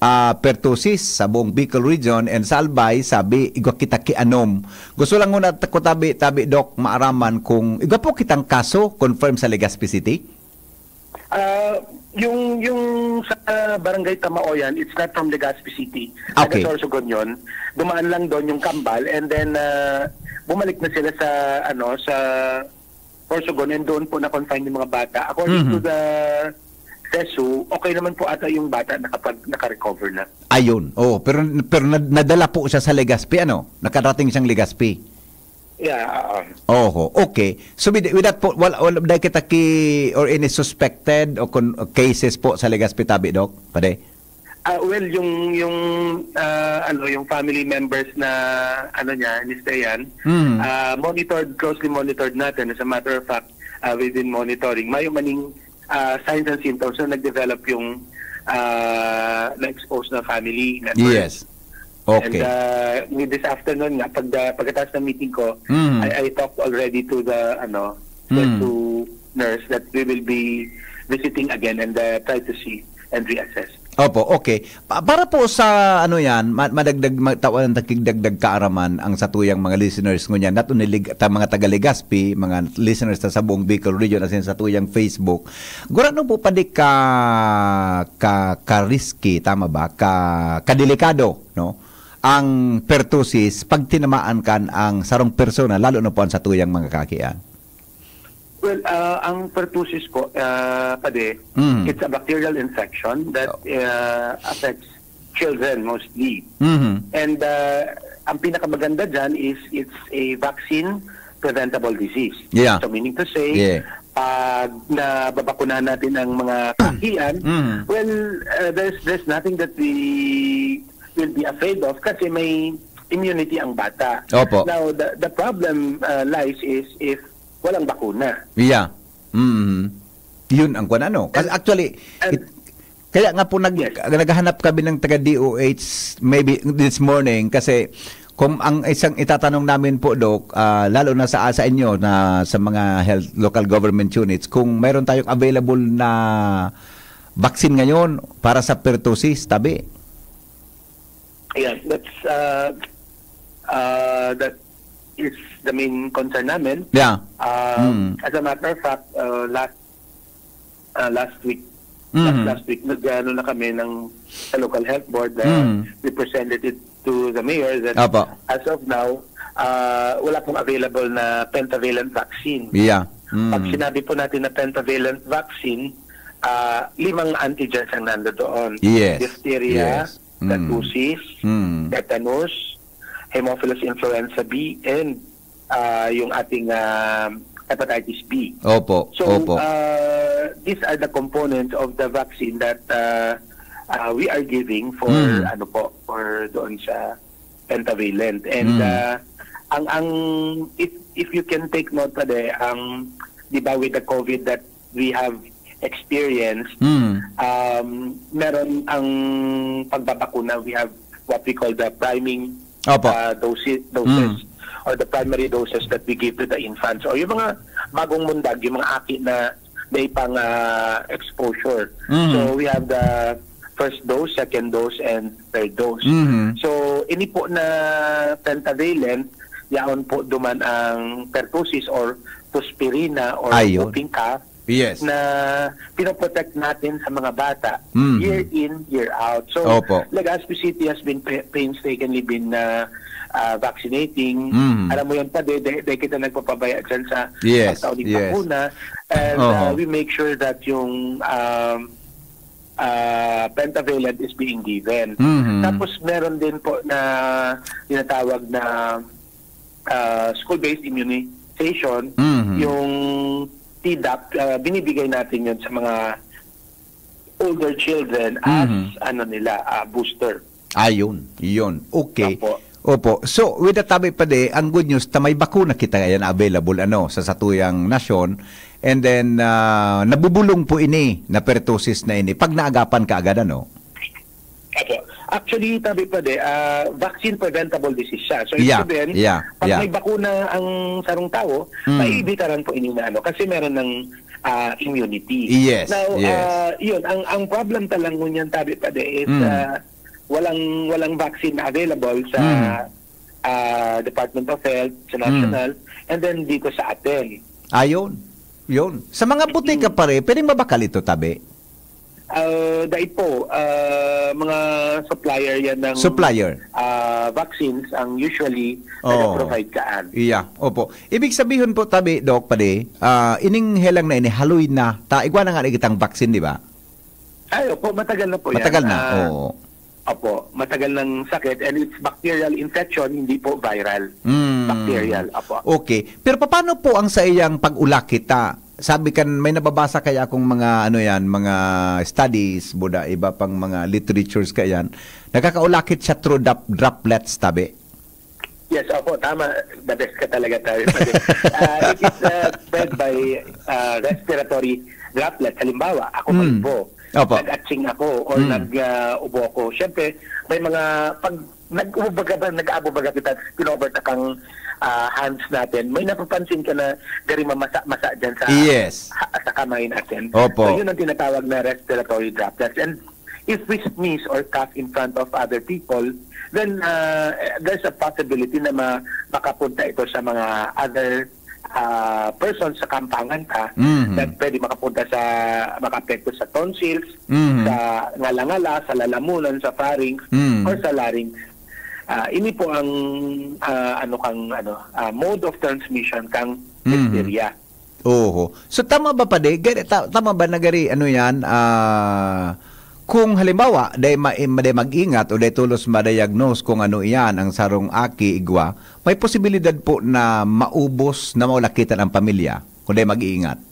ah, pertussis sa buong Bicol region and sa Albay, sabi, igwa kita ki anom. Gusto lang muna ko tabi, tabi, Doc, maaraman kung igwa po kitang kaso confirm sa Legazpi City? Uh, yung yung sa barangay Tamaoyan, it's not from Legazpi City. Okay. Taga Sorsogon. Dumaan lang doon yung Kambal and then uh, bumalik na sila sa ano sa Sorsogon and doon po na-confine yung mga bata. According Mhm. to the CESU, okay naman po ata yung bata nakapag naka-recover na. Ayun. Oh, pero pero nad- nadala po siya sa Legazpi ano? Nakarating siyang Legazpi. Yeah. uh, Oho, okay. So with, with that po, wala, wala dahil kita ki, or any suspected o con, cases po sa Legazpi Tabi, Doc? Pade? Ah, well, yung yung ah, ano yung family members na ano niya, ni Stayan, Mm. ah, monitored closely monitored natin as a matter of fact uh, within monitoring. May maning ah, signs and symptoms na nag-develop yung ah, na-expose na family members. Yes. Okay. And uh, this afternoon nga pag uh, pagkatapos ng meeting ko, Mm. I, I talked already to the ano Mm. to nurse that we will be visiting again and uh, try to see and reassess. Opo, okay. Pa- para po sa ano yan, ma- madagdag matawan takigdagdag kaaraman ang satuyang mga listeners ngunyan, not only lig, ta, mga taga Legazpi, mga listeners ta sa buong Bicol region as in sa tuyang Facebook. Gurano po padi ka ka ka risky, tama ba? Ka kadelikado, no? Ang pertussis pag tinamaan kan ang sarong persona lalo na po ang satuyang mga kakian. Well, uh, ang pertussis po, uh, pade, Mm. it's a bacterial infection that uh, affects children mostly. Mhm. And uh, ang pinakamaganda dyan is it's a vaccine preventable disease. Yeah. So meaning to say, Yeah. pag nababakunahan natin ang mga kakian, Mhm. well, uh, there's there's nothing that we will be afraid of kasi may immunity ang bata. Opo. Now, the, the problem uh, lies is if walang bakuna. Yeah. Mm. Yun ang kung ano. Kasi actually, it- kaya nga po nag, naghahanap kami ng taga DOH maybe this morning kasi kung ang isang itatanong namin po Dok, ah, lalo na sa sa inyo na sa mga health local government units kung mayroon tayong available na vaccine ngayon para sa pertussis tabi. Yeah, that's uh, uh, that is the main concern namin. Yeah. Um, As a matter of fact, uh, last uh, last week, last, Mhm. last week, nag-ano na kami ng sa local health board na Mhm. we presented it to the mayor that Apo. as of now, uh, wala pong available na pentavalent vaccine. Yeah. Pag Mm. sinabi po natin na pentavalent vaccine, uh, limang antigens ang nandoon. Yes. Diphtheria, Yes. Mm. pertussis, Mm. tetanus, Haemophilus influenza B, and uh, yung ating um, hepatitis B. Opo. So, Opo. uh, these are the components of the vaccine that uh, uh, we are giving for Mm. ano po, for doon sa pentavalent. And Mm. uh, ang ang if if you can take note pa de, ang di ba with the COVID that we have experienced, Mm. um, meron ang pagbabakuna, we have what we call the priming Opo. uh, doses, doses or the primary doses that we give to the infants. O yung mga bagong mundag, yung mga aki na may pang uh, exposure. Mhm. So we have the first dose, second dose, and third dose. Mhm. So ini po na pentavalent, yaon po duman ang pertussis or tuspirina or Ayun. cough Yes. na pinoprotect natin sa mga bata Mhm. year in, year out. So, Opo. Legazpi City has been pa- painstakingly been uh, uh, vaccinating. Mhm. Alam mo yan pa, de, de, de kita nagpapabaya dyan sa Yes, pagtauling yes. bakuna. And Oo. uh, we make sure that yung um, uh, pentavalent is being given. Mhm. Tapos meron din po na tinatawag na uh, school-based immunization, Mhm. yung TDAP, uh, binibigay natin yun sa mga older children as Mhm. ano nila, uh, booster. Ayun, yun. Okay. Opo. So, with the tabi pa de, ang good news, ta may bakuna kita ngayon available ano sa satuyang nasyon. And then, ah, nabubulong po ini na pertussis na ini. Pag naagapan ka agad, ano? Opo. Actually, tabi pa de, uh, vaccine preventable disease siya. So, Yeah, sabihin, yeah, pag yeah. may bakuna ang sarong tao, Mm. maiibitaran po ini na ano, kasi meron ng ah, immunity. Yes, Now, yes. ah, yun, ang, ang problem talang ngunyan tabi pa de is Mm. ah, walang walang vaccine available sa Mm. ah, Department of Health, sa national, and then dito sa atin. Ayun. Yun. Sa mga butika pare, pwedeng mabakal ito tabi. Uh, dahil po, ah, mga supplier yan ng Supplier. ah, vaccines ang usually Oo. nag-provide kaan. Iya, opo. Ibig sabihin po tabi, Doc, pade, ah, ining helang na ini, haloy na. Ta, igwa na nga kitang vaccine, di ba? Ay, opo, matagal na po yan. Matagal na, Ah, oo. Opo, matagal ng sakit and it's bacterial infection, hindi po viral. Mm. Bacterial, opo. Okay. Pero paano po ang sa iyang pag-ulak kita? Sabi kan may nababasa kaya akong mga ano yan, mga studies, buda iba pang mga literatures kayan. Nakakaulakit siya through drop, droplets tabi. Yes, opo, tama. Best ka talaga tayo. uh, it is uh, spread by uh, respiratory droplets. Halimbawa, ako Mm. malibo. Opo. Nag-atsing ako or Mm. nag-ubo ako. Siyempre, may mga, pag nag-ubaga ba, nag-abubaga kita, pinoverta kang ah, hands natin, may napapansin ka na dari mamasa-masa dyan sa, Yes. ha- sa kamay natin. Opo. So, yun ang tinatawag na respiratory droplets. And if we sneeze or cough in front of other people, then uh, there's a possibility na ma- makapunta ito sa mga other uh, persons sa kampangan ka Mhm. that pwede makapunta sa makapekto sa tonsils, Mhm. sa ngalangala, sa lalamunan, sa pharynx, Mhm. or sa larynx. Ah, ini po ang ah, ano kang ano ah, mode of transmission kang Mhm. diphtheria. Oo. So tama ba pa de? Tama ba nagari ano yan? Ah kung halimbawa day, ma, day mag-ingat o day tulos ma-diagnose kung ano iyan ang sarong aki igwa, may posibilidad po na maubos na maulakitan ang pamilya kung day mag-iingat.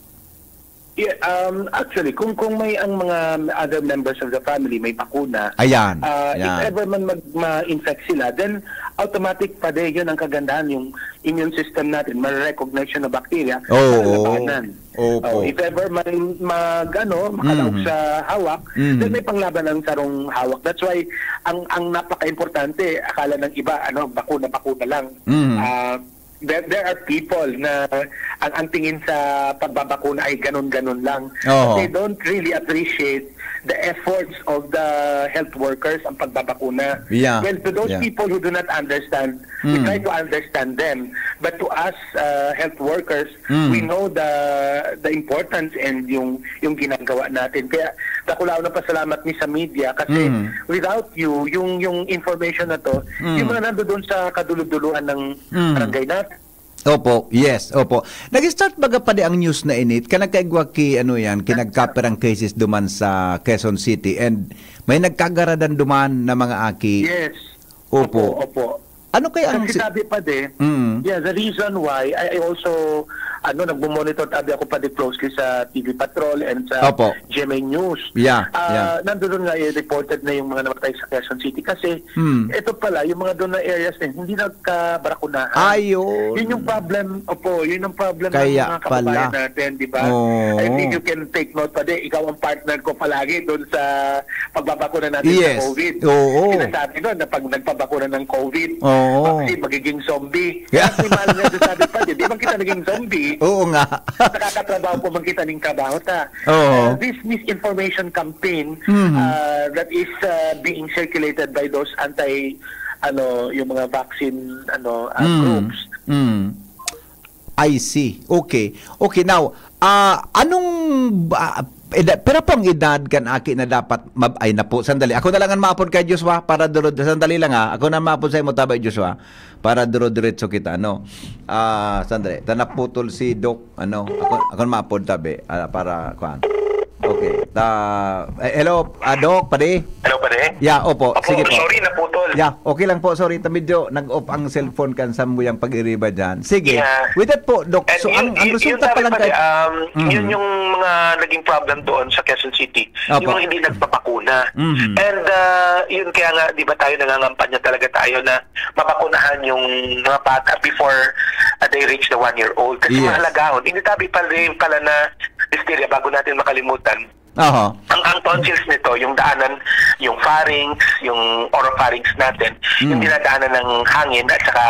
Yeah, um, actually, kung kung may ang mga other members of the family may bakuna, Ayan, ah, ayan. if ever man mag, ma-infect sila, then automatic pa din yun ang kagandahan yung immune system natin, ma-recognize na bacteria Oo. labanan. Opo. Oh, if ever man mag ano, Mhm. sa hawak, Mhm. then may panglaban ng sarong hawak. That's why ang ang napaka-importante, akala ng iba ano, bakuna bakuna lang. Mhm. Ah, there, there are people na ang, ang tingin sa pagbabakuna ay ganun-ganun lang. Oo. They don't really appreciate the efforts of the health workers ang pagbabakuna. Yeah. Well, to those Yeah. people who do not understand, we Mm. try to understand them. But to us uh, health workers, Mm. we know the the importance and yung yung ginagawa natin. Kaya nakulaw na pasalamat ni sa media kasi Mm. without you, yung yung information na to, Mm. yung mga nandoon sa kaduluduluhan ng Mm. barangay natin, Opo, yes, opo. Nag-start baga pa di ang news na init, kanagkaigwa ki ano yan, kinagkaperang cases duman sa Quezon City and may nagkagaradan duman na mga aki. Yes. Opo. Opo. Ano kaya ang Kasi sabi pa de, Mm. yeah, the reason why, I, also, ano, nagmumonitor tabi ako pa de closely sa TV Patrol and sa Opo. GMA News. Yeah, Ah, yeah. Nandun nga, eh, reported na yung mga namatay sa Quezon City kasi Hmm. ito pala, yung mga doon na areas na hindi nagkabarakunahan. Ayun. Yun yung problem, opo, yun yung problem Kaya ng mga kababayan pala. natin, di ba? Oo. I think you can take note pa de, ikaw ang partner ko palagi doon sa pagbabakuna natin Yes. sa COVID. Oo. Sinasabi nun na pag nagpabakuna ng COVID, Oo. kasi magiging zombie. Yeah. Kasi mahal nga sabi pa, di ba kita naging zombie? Oo nga. Nakakatrabaho po man kita ng trabaho ta. Oo. Uh, this misinformation campaign Mhm. uh, that is uh, being circulated by those anti ano yung mga vaccine ano uh, Mm. groups Mm. I see. Okay. Okay, now, ah anong ba, edad, pero pang edad kan aki na dapat mab, ay na po sandali. Ako na lang ang maapod kay Joshua para duro sandali lang ha. Ako na maapod sa imo tabay Joshua para duro diretso kita ano. Ah sandali. Tanap putol si Doc ano. Ako ako na maapod tabi ah, para kuan. Okay. Ta eh, hello, ah, Doc, pare. Hello, pare? Yeah, opo. Opo, Sige po. sorry, naputol. Yeah, okay lang po. Sorry, ta medyo nag-off ang cellphone kan sa muyang pag-iriba dyan. Sige. Yeah. With that po, Doc. And So, yun, ang, ang resulta pa lang kay... um, Mhm. yun yung mga naging problem doon sa Quezon City. Opo. Yung hindi nagpapakuna. Mhm. And uh, yun kaya nga, di ba tayo nangangampanya talaga tayo na mapakunahan yung mga bata before uh, they reach the one-year-old. Kasi Yes. mahalaga. Hindi tabi pala rin pala na hysteria bago natin makalimutan. Aha. Ang, ang tonsils nito, yung daanan, yung pharynx, yung oropharynx natin, Mm. yung dinadaanan ng hangin at saka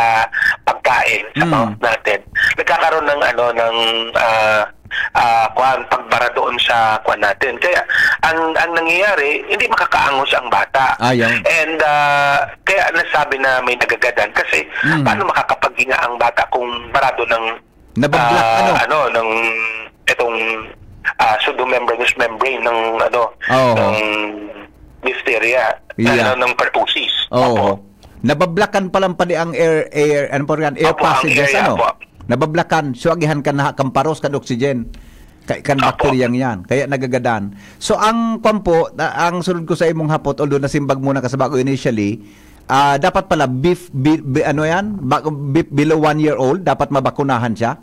pagkain sa Mm. mouth natin. Nagkakaroon ng ano ng ah ah, kwan pagbara doon sa kwan natin. Kaya ang ang nangyayari, hindi makakaangos ang bata. Ayaw. And ah, kaya nasabi na may nagagadan kasi Mm. paano makakapaghinga ang bata kung barado ng Nabablock, ah, ano? ano ng itong ah, pseudomembranous membrane ng ano Oo. ng diphtheria Yeah. ano, ng pertussis. Oo. Nabablakan pa lang pa di ang air, air, ano po yan, air Opo, passages, area, ano? Nabablakan. So, agihan ka na kamparos, kan oxygen. Kay kan bakteryang yan. Kaya nagagadan. So, ang pampo, ang sunod ko sa imong hapot, although nasimbag muna ka sa bago initially, ah dapat pala beef, bi, bi- ano yan, Ba- beef below one year old, dapat mabakunahan siya?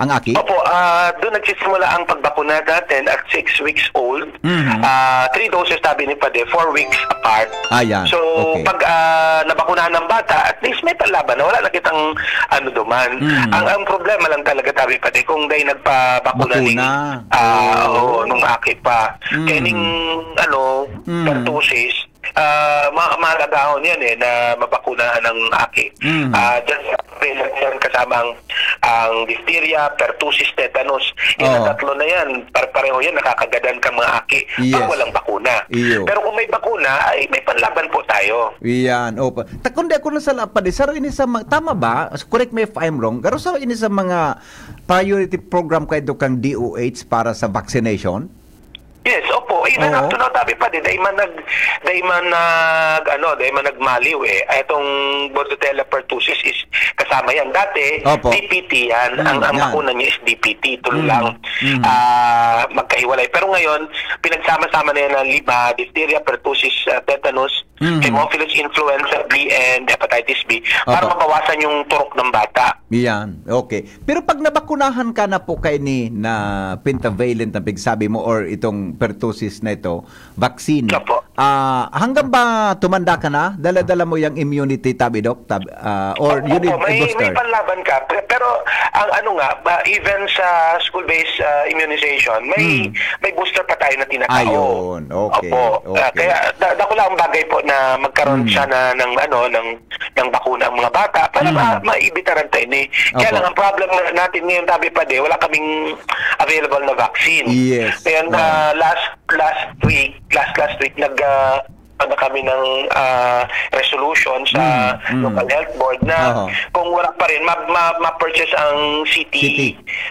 Ang aki? Opo, ah doon nagsisimula ang pagbakuna natin at 6 weeks old. Mhm. Ah, three doses sabi ni Pade, 4 weeks apart. Ah, yan. So, Okay. pag ah, nabakunahan ng bata, at least may palaban na wala na kitang ano duman. Mhm. Ang, ang problema lang talaga tabi Pade, kung dahil nagpabakuna Bakuna. ah, oo, nung aki pa. Mhm. Kaya ning ano, Mhm. pertussis, ah, ma mahalaga yan eh na mabakunahan ng aki. Ah, dyan sa yan kasama ang, ang diphtheria, pertussis, tetanus. Yung Oo. tatlo na yan, par pareho yan, nakakagadan ka mga aki Yes. pag walang bakuna. Iyo. Pero kung may bakuna, ay may panlaban po tayo. Iyan, opo. Ta kundi ako na sa lapad, saro ini sa mga, tama ba? Correct me if I'm wrong. Pero saro ini sa mga priority program kay do kang DOH para sa vaccination? Yes, opo. Even Oo. up to now, tabi pa din, dahil man nag, dahil man nag, ano, dahil man nagmaliw eh. Itong Bordetella pertussis is kasama yan. Dati, Opo. DPT yan. Mm, ang ang yan. bakuna niya is DPT. Tuloy Mm, lang mm. ah, magkahiwalay. Pero ngayon, pinagsama-sama na yan ng lima, diphtheria, pertussis, ah, tetanus, Mhm. Haemophilus influenza B, and hepatitis B para Opo. mabawasan yung turok ng bata. Iyan, okay. Pero pag nabakunahan ka na po kay ni na pentavalent na pigsabi mo or itong pertussis na ito, vaccine. Ah, hanggang ba tumanda ka na? Dala-dala mo yung immunity tabi doc tab, ah, or you need Opo, may, booster? may panlaban ka. Pe- Pero ang ano nga, ba, even sa school-based uh, immunization, may may booster pa tayo na tinatao. Hmm. Ayun, okay. Opo. Okay. kaya da, dako lang ang bagay po na magkaroon Mm. siya na ng ano ng ng bakuna ang mga bata para ma, maibitaran tayo ni. Kaya Hmm. Opo. lang ang problem na- natin ngayon tabi pa de, wala kaming available na vaccine. Yes. And uh, last last week, last last week nag uh, ano kami ng uh, resolution sa Mm, mm. local health board na Oo. kung wala pa rin ma- ma- ma-purchase ang city, City.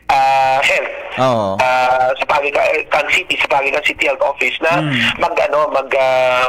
ah, health Oo. ah, sa Pagitan City sa Pagitan City Health Office na Mm. mag ano mag ah,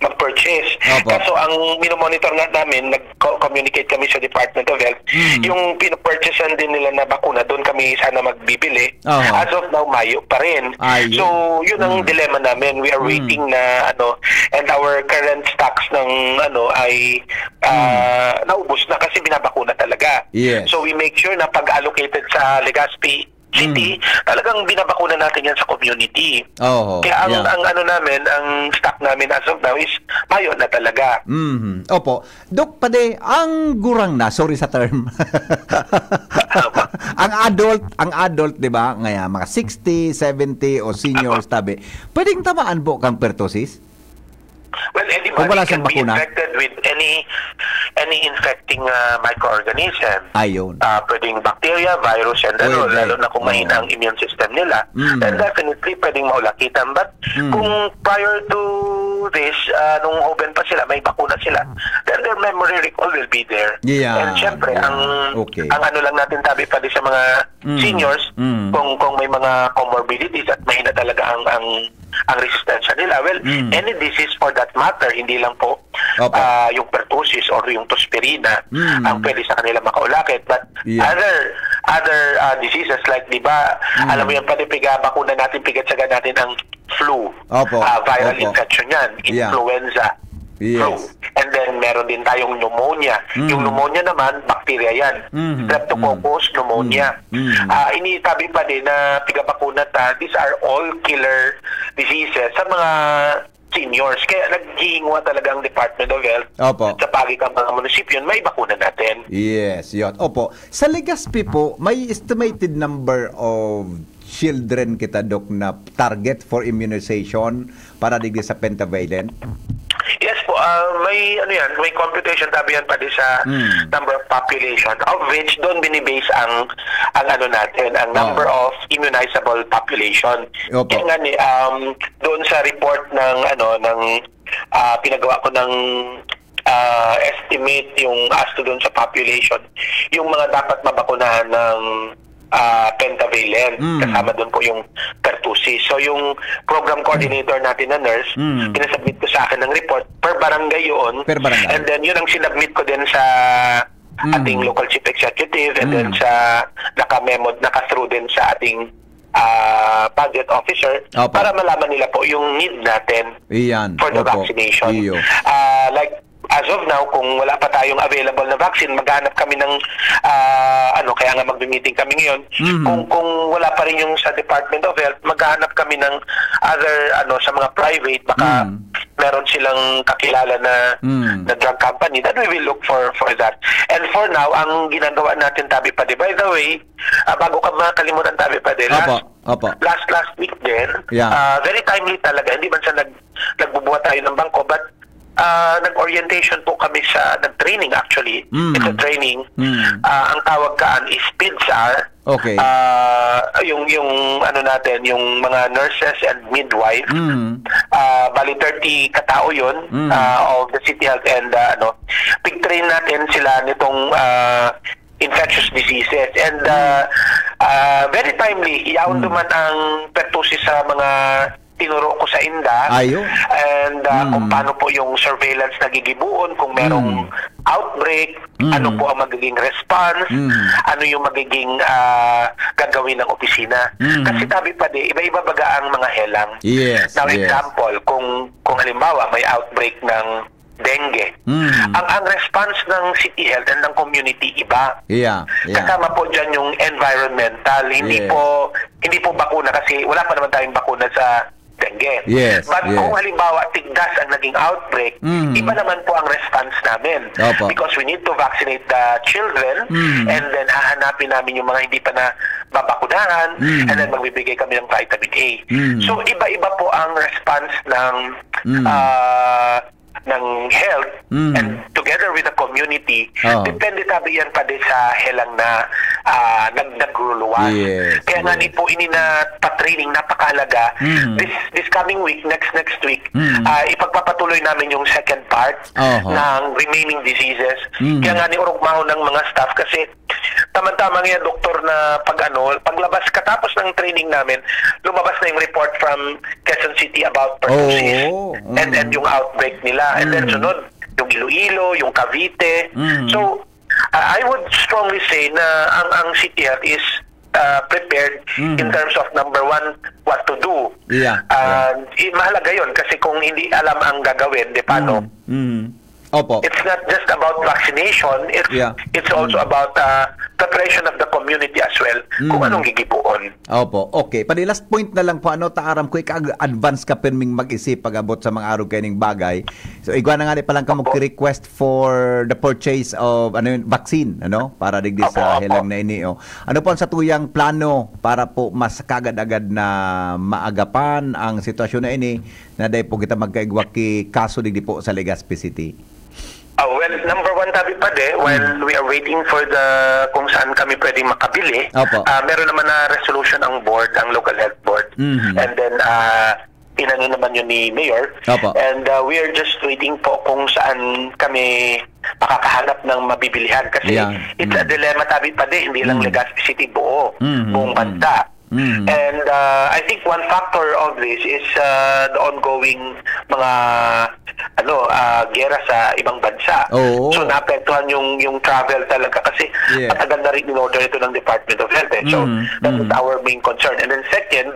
mag-purchase. Opo. Kaso ang minomonitor nga namin, nag-communicate kami sa Department of Health, Mm. yung pinupurchasean din nila na bakuna, doon kami sana magbibili. Oo. As of now, Mayo pa rin. Ayun. So, yun ang dilemma namin. We are Mm. waiting na ano, and our current stocks ng ano ay ah, naubos na kasi binabakuna talaga. Yes. So, we make sure na pag-allocated sa Legazpi City, talagang binabakuna natin yan sa community. Oo. Kaya ang, yeah. ang ano namin, ang stock namin as of now is mayo na talaga. Mhm. Opo. Dok, pade, ang gurang na, sorry sa term. ang adult, ang adult, 'di ba? Ngaya mga 60, 70 o seniors tabi. Pwedeng tamaan po kang pertussis? Well, anybody wala can be bakuna. infected with any any infecting uh, microorganism. Ayun. Ah, pwedeng bacteria, virus, and ano, lalo na kung mahina ang immune system nila. Mm. Then definitely pwedeng maulakitan. But Mm. kung prior to this, ah, nung open pa sila, may bakuna sila, then their memory recall will be there. Yeah. And syempre, Yeah. ang Okay. ang ano lang natin tabi pa din sa mga Mm. seniors, Mm. kung kung may mga comorbidities at mahina talaga ang ang ang resistensya nila. Well, Mm. any disease for that matter, hindi lang po Opo. ah, yung pertussis or yung tosperina Mm. ang pwede sa kanila makaulakit. But Yeah. other other ah, diseases like, di ba, Mm. alam mo yan, pati piga, bakuna natin, pigatsaga natin ang flu. Opo. Ah, viral Opo. infection yan. Yeah. Yes. Flu. And then, meron din tayong pneumonia. Mm. Yung pneumonia naman, bacteria yan. Mhm. Streptococcus pneumonia. Mm. Ah, initabi pa din na pigabakuna ta, these are all killer diseases sa mga seniors. Kaya naghihingwa talaga ang Department of Health Opo. sa pagitan mga munisipyo, may bakuna natin. Yes, yun. Opo. Sa Legazpi po, may estimated number of children kita, Dok, na target for immunization para digdi sa pentavalent? Po, ah, may ano yan, may computation tabi yan pati sa Mm. number of population of which doon binibase ang ang ano natin, ang number of immunizable population. Opo. Kaya nga ni um doon sa report ng ano ng ah, pinagawa ko ng ah, estimate yung as to doon sa population, yung mga dapat mabakunahan ng ah, pentavalent. Mm. Kasama doon po yung pertussis. So yung program coordinator natin na nurse, Mm. pinasubmit ko sa akin ng report per barangay yun. Per barangay. And then yun ang sinubmit ko din sa Mm. ating local chief executive and then Mm. sa naka-memo, naka-through din sa ating ah, budget officer Opo. para malaman nila po yung need natin Iyan. for the Opo. vaccination. Iyo. Ah, like as of now, kung wala pa tayong available na vaccine, maghanap kami ng ah, ano, kaya nga magbi-meeting kami ngayon. Mhm. Kung kung wala pa rin yung sa Department of Health, maghanap kami ng other ano sa mga private baka Mm. meron silang kakilala na Mm. na drug company, then we will look for for that. And for now, ang ginagawa natin tabi pa By the way, ah, bago ka makalimutan tabi pa last opo. last last week din, Yeah. ah, very timely talaga. Hindi man sa nag nagbubuhat tayo ng bangko, but ah, nag-orientation po kami sa nag-training actually. Mm. It's a training. Mm. Ah, ang tawag kaan is PIDSAR. Okay. Ah, yung yung ano natin, yung mga nurses and midwife. Mm. Ah, bali 30 katao 'yon Mm. ah, of the city health and ah, ano, pig-train natin sila nitong ah, infectious diseases and ah, ah, very timely iyaon duman ang pertussis sa mga tinuro ko sa inda Ayo. and ah, kung paano po yung surveillance nagigibuon kung merong outbreak Mm. ano po ang magiging response Mm. ano yung magiging ah, gagawin ng opisina Mm. kasi tabi pa di iba-iba baga ang mga helang Yes, Now, yes. example, kung kung halimbawa may outbreak ng dengue, Mm. ang ang response ng city health and ng community iba. Yeah, yeah. Kasama po dyan yung environmental, hindi Yes. po hindi po bakuna kasi wala pa naman tayong bakuna sa dengue. Yes, But yes. kung halimbawa tigdas ang naging outbreak, Mm. iba naman po ang response namin. Opo. Because we need to vaccinate the children Mm. and then hahanapin namin yung mga hindi pa na babakunahan Mm. and then magbibigay kami ng vitamin A. Mm. So iba-iba po ang response ng Mm. ah, ng health Mm. and together with the community, Oo. depende tabi yan pa din sa helang na ah, nag nagruluwan. Yes, Kaya nga ni po ini na pa-training napakalaga. Mm. This this coming week, next next week, Mm. ah, ipagpapatuloy namin yung second part Oho. ng remaining diseases. Mm. Kaya nga ni urugmaho ng mga staff kasi tama-tama nga doktor na pag ano, paglabas katapos ng training namin, lumabas na yung report from Quezon City about pertussis Oh, mm. and and yung outbreak nila. And then Mm. sunod, yung Iloilo, yung Cavite. Mm. So, uh, I would strongly say na ang ang City Health is uh, prepared Mm. in terms of number one, what to do. Yeah. Uh, i- mahalaga yon kasi kung hindi alam ang gagawin, di paano? Mm. Opo. It's not just about vaccination, it's Yeah. it's also about uh, preparation of the community as well kung Mm. anong gigibuon. Opo, okay. Padi last point na lang po, ano, taaram ko, ika-advance ka pirming mag-isip pag-abot sa mga araw kaning bagay. So, igwa na nga di pa lang ka request for the purchase of ano yun, vaccine, ano, para digdi sa hilang na ini. Oh. Ano po ang sa tuyang plano para po mas kagad-agad na maagapan ang sitwasyon na ini na dahil po kita magkaigwa ki kaso digdi po sa Legazpi City? Uh, well, number one tabi pa de, while we are waiting for the kung saan kami pwedeng makabili, Opo. uh, meron naman na resolution ang board, ang local health board. Mhm. And then, uh, inano naman yun ni Mayor. Opo. And uh, we are just waiting po kung saan kami makakahanap ng mabibilihan. Kasi Yeah. it's a dilemma tabi pa de, hindi lang Mm. Legazpi City buo, Mhm. buong bansa. Mm. And uh, I think one factor of this is uh, the ongoing mga ano uh, gera sa ibang bansa. Oo. So naapektuhan yung yung travel talaga kasi Yeah. matagal na rin in-order ito ng Department of Health. Eh. So Mm, that is our main concern. And then second,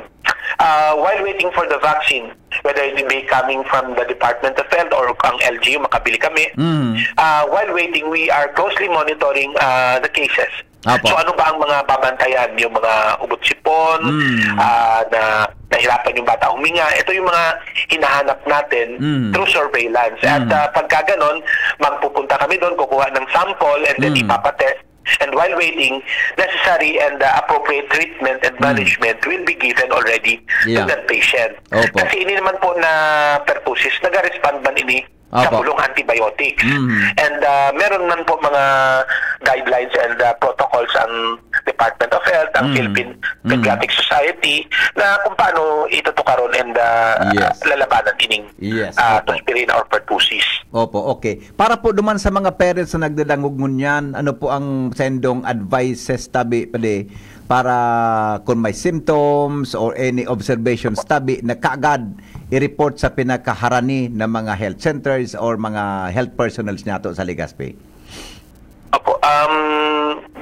uh, while waiting for the vaccine, whether it be coming from the Department of Health or ang LGU, makabili kami, Mm. uh, while waiting, we are closely monitoring uh, the cases. Apo. So ano ba ang mga babantayan? Yung mga ubot sipon, Mm. ah, na nahirapan yung bata huminga. Ito yung mga hinahanap natin Mm. through surveillance. At Mm. ah, pagka ganon, magpupunta kami doon, kukuha ng sample and then Mm. ipapatest. And while waiting, necessary and uh, appropriate treatment and management will be given already Mm. Yeah. to that patient. Opo. Kasi ini naman po na pertussis, nag-respond man ini sa Opo. bulong antibiotics. Mhm. And uh, meron man po mga guidelines and uh, protocols ang Department of Health, ang Mm. Philippine Mm. Pediatric Society na kung paano itutukaron and uh, Yes. lalabanan ining Yes, uh, opo. Tosperina or pertussis. Opo, okay. Para po duman sa mga parents na nagdadangog ngunyan, ano po ang sendong advices tabi pade para kung may symptoms or any observations tabi na kaagad i-report sa pinakaharani ng mga health centers or mga health personnels nato sa Legazpi. Opo. Um,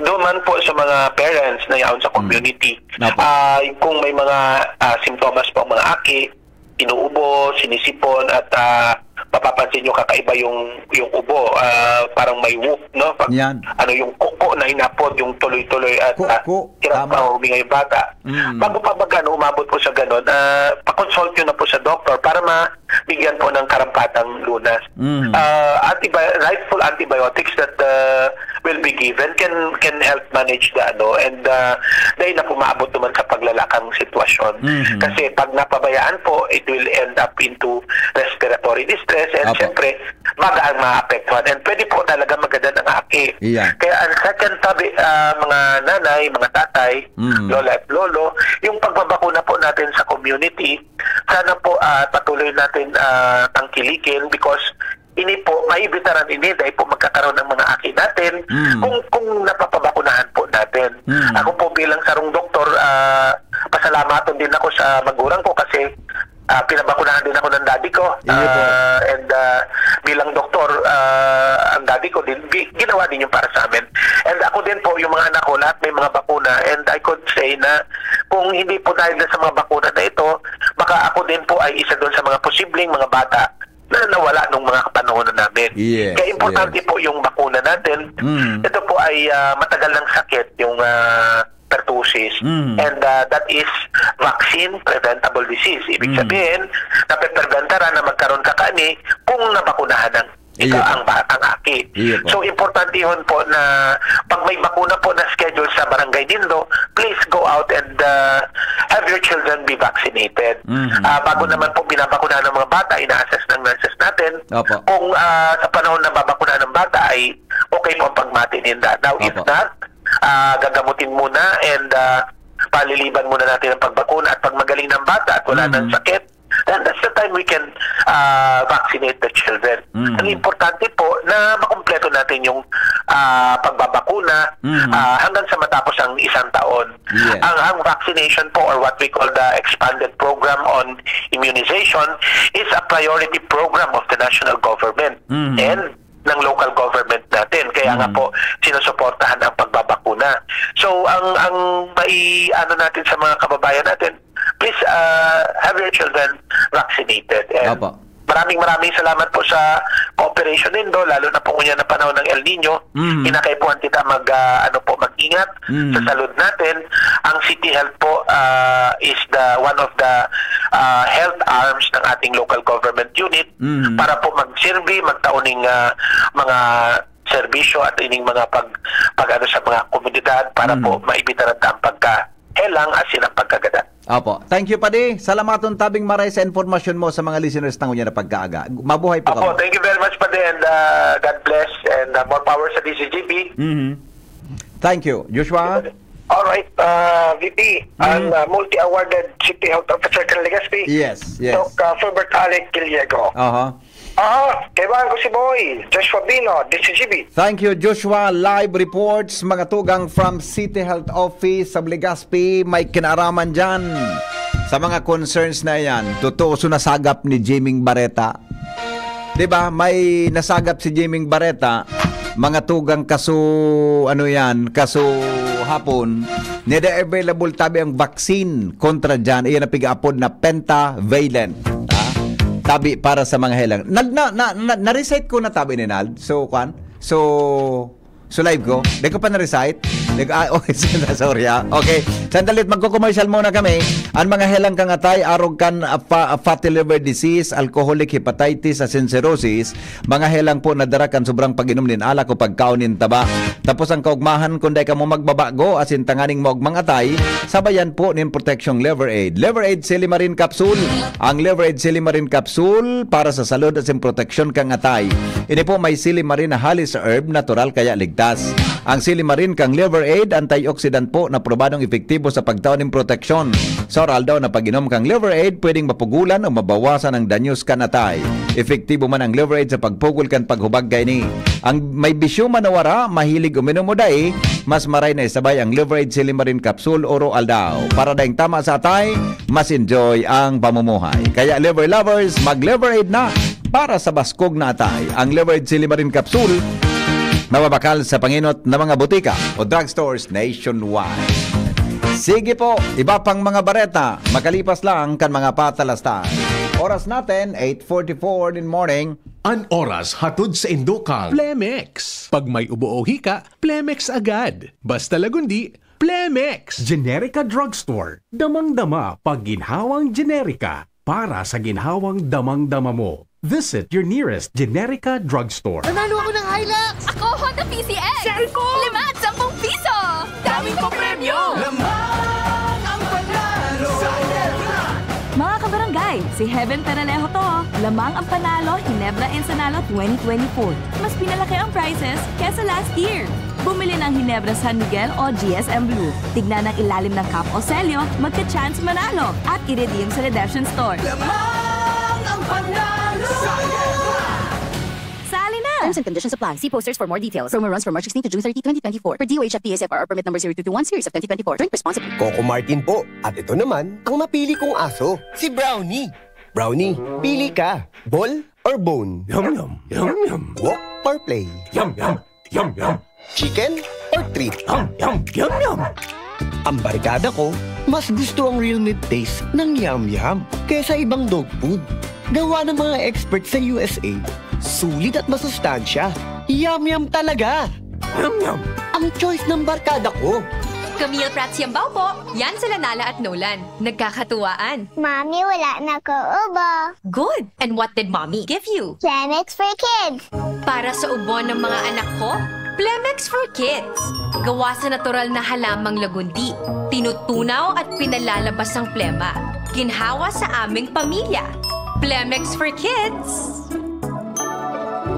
doon man po sa mga parents na yaon sa community, Opo. ah, kung may mga ah, simptomas po ang mga aki, inuubo, sinisipon, at ah, mapapansin nyo kakaiba yung yung ubo, ah, parang may whoop, no? Pag, Yan. ano yung kuko na inapod, yung tuloy-tuloy at Kuko, uh, hirap pa huminga yung bata. Mm. Bago pa mag ano, umabot po sa ganun, ah, pa-consult nyo na po sa doktor para mabigyan po ng karampatang lunas. Mm. Uh, antibi- rightful antibiotics that uh, will be given can can help manage the ano and uh, dahil na pumaabot naman sa paglalakang sitwasyon. Mhm. Kasi pag napabayaan po, it will end up into respiratory distress and Apo. syempre magaan maapektuhan. And pwede po talaga maganda ng aki. Iyan. Kaya ang second tabi, ah, mga nanay, mga tatay, Mm. lola at lolo, yung pagbabakuna po natin sa community, sana po ah, patuloy natin ah, tangkilikin because ini po, maibitaran ini dahil po magkakaroon ng mga aki natin Mm. kung kung napapabakunahan po natin. Mm. Ako po bilang sarong doktor, ah, pasalamatan din ako sa magulang ko kasi ah, pinabakunahan din ako ng daddy ko. Ah, and ah, bilang doktor, ah, ang daddy ko din, gi- ginawa din yung para sa amin. And ako din po, yung mga anak ko, lahat may mga bakuna. And I could say na kung hindi po dahil sa mga bakuna na ito, baka ako din po ay isa doon sa mga posibleng mga bata na nawala nung mga panahon na namin. Yes, Kaya importante po yung bakuna natin. Mm. Ito po ay ah, matagal ng sakit, yung ah, pertussis. Mm. And ah, that is vaccine preventable disease. Ibig Mm. sabihin, napepreventara na magkaroon ka kani kung nabakunahan ng ikaw ang batang aki. So importante yun po na pag may bakuna po na schedule sa Barangay Dindo, please go out and uh, have your children be vaccinated. Mhm. Ah, bago naman po binabakunahan ng mga bata, ina-assess ng nurses natin Opo. kung ah, sa panahon na babakunahan ng bata ay okay po ang pagmatininda. Now, if Opo. not, ah, gagamutin muna and ah, paliliban muna natin ang pagbakuna at pag magaling ng bata at wala ng sakit, then that's the time we can ah, vaccinate the children. Mhm. Ang importante po na makumpleto natin yung ah, pagbabakuna Mhm. ah, hanggang sa matapos ang isang taon. Yes. Ang, ang vaccination po or what we call the expanded program on immunization is a priority program of the national government Mhm. and ng local government natin. Kaya nga po sinusuportahan ang pagbabakuna. So ang ang mai ano natin sa mga kababayan natin, please uh, have your children vaccinated. And Opo. Maraming maraming salamat po sa cooperation nindo lalo na po ngayon na panahon ng El Nino. Mhm. Kinakaipuan kita mag ah, ano po mag-ingat Mhm. sa salud natin. Ang City Health po ah, is the one of the ah, health arms ng ating local government unit Mhm. para po magsilbi, magtauning ah, mga serbisyo at ining mga pag, pag ano sa mga komunidad para po maibitaran ang pagka helang asin ang pagkagada. Opo. Thank you, Padi. Salamaton tabing maray sa informasyon mo sa mga listeners ng unya na pagkaaga. Mabuhay po Opo, kamo. thank you very much pa and ah, God bless and ah, more power sa DCGP. Mhm. Thank you. Joshua? All right, uh, VP, ang uh, multi-awarded City Health Officer ng Legazpi. Yes, yes. Doc uh, Fulbert Alec Giliego. Aha. Ah, kaibahan ko si Boy, Joshua Bino, DCGB. Thank you, Joshua. Live reports, mga tugang from City Health Office sa Legazpi. May kinaraman dyan sa mga concerns na yan. Totoo so nasagap ni Jaming Bareta. ba? May nasagap si Jaming Bareta. Mga tugang kaso ano yan, kaso hapon. Nida available tabi ang vaccine kontra dyan. Iyan ang pigaapod na pentavalent. Tabi para sa mga helang. Na, na, na, na, na-recite ko na tabi ni Nald. So, kwan? So, so live ko. Di ko pa na-recite. Di ko, ah, okay, sorry ah. Okay. Sandalit, magko-commercial muna kami. Ang mga helang kangatay, arog kan ah, fa- ah, fatty liver disease, alcoholic hepatitis, asin cirrhosis, mga helang po nadara kan sobrang pag-inom nin ala ko pagkaunin taba. Tapos ang kaugmahan kung di ka mo magbabago, asin tanganing mo og mga atay, sabayan po nin protection liver aid. Liver aid Silimarin Capsule. Ang liver aid Silimarin Capsule para sa salud at protection kang atay. Ini po may Silimarin na halis herb, natural kaya ligtas. Ang Silimarin kang liver aid, antioxidant po na probadong epektibo sa pagtaon ng proteksyon. Sa oral daw na pag-inom kang liver aid, pwedeng mapugulan o mabawasan ang danyos kanatay. Epektibo man ang liver aid sa pagpugol kan paghubag kay. Ang may bisyo man na wara, mahilig uminom mo dai, mas maray na isabay ang liver aid Silimarin Capsule Oro Aldao. Para daing tama sa atay, mas enjoy ang pamumuhay. Kaya liver lovers, mag liver aid na para sa baskog na atay. Ang liver aid Silimarin Capsule mababakal sa panginot na mga butika o drugstores nationwide. Sige po, iba pang mga bareta, makalipas lang kan mga patalastan. Oras natin, 8.44 in morning. An oras hatod sa Indokang Plemex. Pag may ubo o hika, Plemex agad. Basta lagundi, Plemex. Generica Drugstore. Damang-dama pag ginhawang Generica para sa ginhawang damang-dama mo. Visit your nearest Generica Drugstore. Nanalo ako ng Hilux! Ako, Honda PCX! Share ko! Lima at sampung piso! Daming ko premyo! Lamang ang panalo sa Mga kabarangay, si Heaven Peralejo to. Lamang ang panalo, Hinebra Ensenalo 2024. Mas pinalaki ang prizes kesa last year. Bumili ng Hinebra San Miguel o GSM Blue. Tignan ang ilalim ng cup o selyo, magka-chance manalo at i-redeem sa redemption store. Lamang ang panalo sa na! Terms and conditions apply. See posters for more details. Promo runs from March 16 to June 30, 2024. For DOH at PSFR permit number 0221 series of 2024. Drink responsibly. Coco Martin po. At ito naman, ang napili kong aso, si Brownie. Brownie, pili ka. Ball or bone? Yum yum, yum yum. Walk or play? Yum yum, yum yum. Chicken or treat? Yum yum, yum yum. Ang barkada ko, mas gusto ang real meat taste ng Yum Yum kaysa ibang dog food. Gawa ng mga experts sa USA. Sulit at masustansya. Yum Yum talaga! Yum Yum! Ang choice ng barkada ko. Camille Prats Yambaw po. Yan sila Nala at Nolan. Nagkakatuwaan. Mommy, wala na ko ubo. Good. And what did Mommy give you? Plemex for kids. Para sa ubo ng mga anak ko, Plemex for Kids. Gawa sa natural na halamang lagundi. Tinutunaw at pinalalabas ang plema. Ginhawa sa aming pamilya. Plemex for Kids.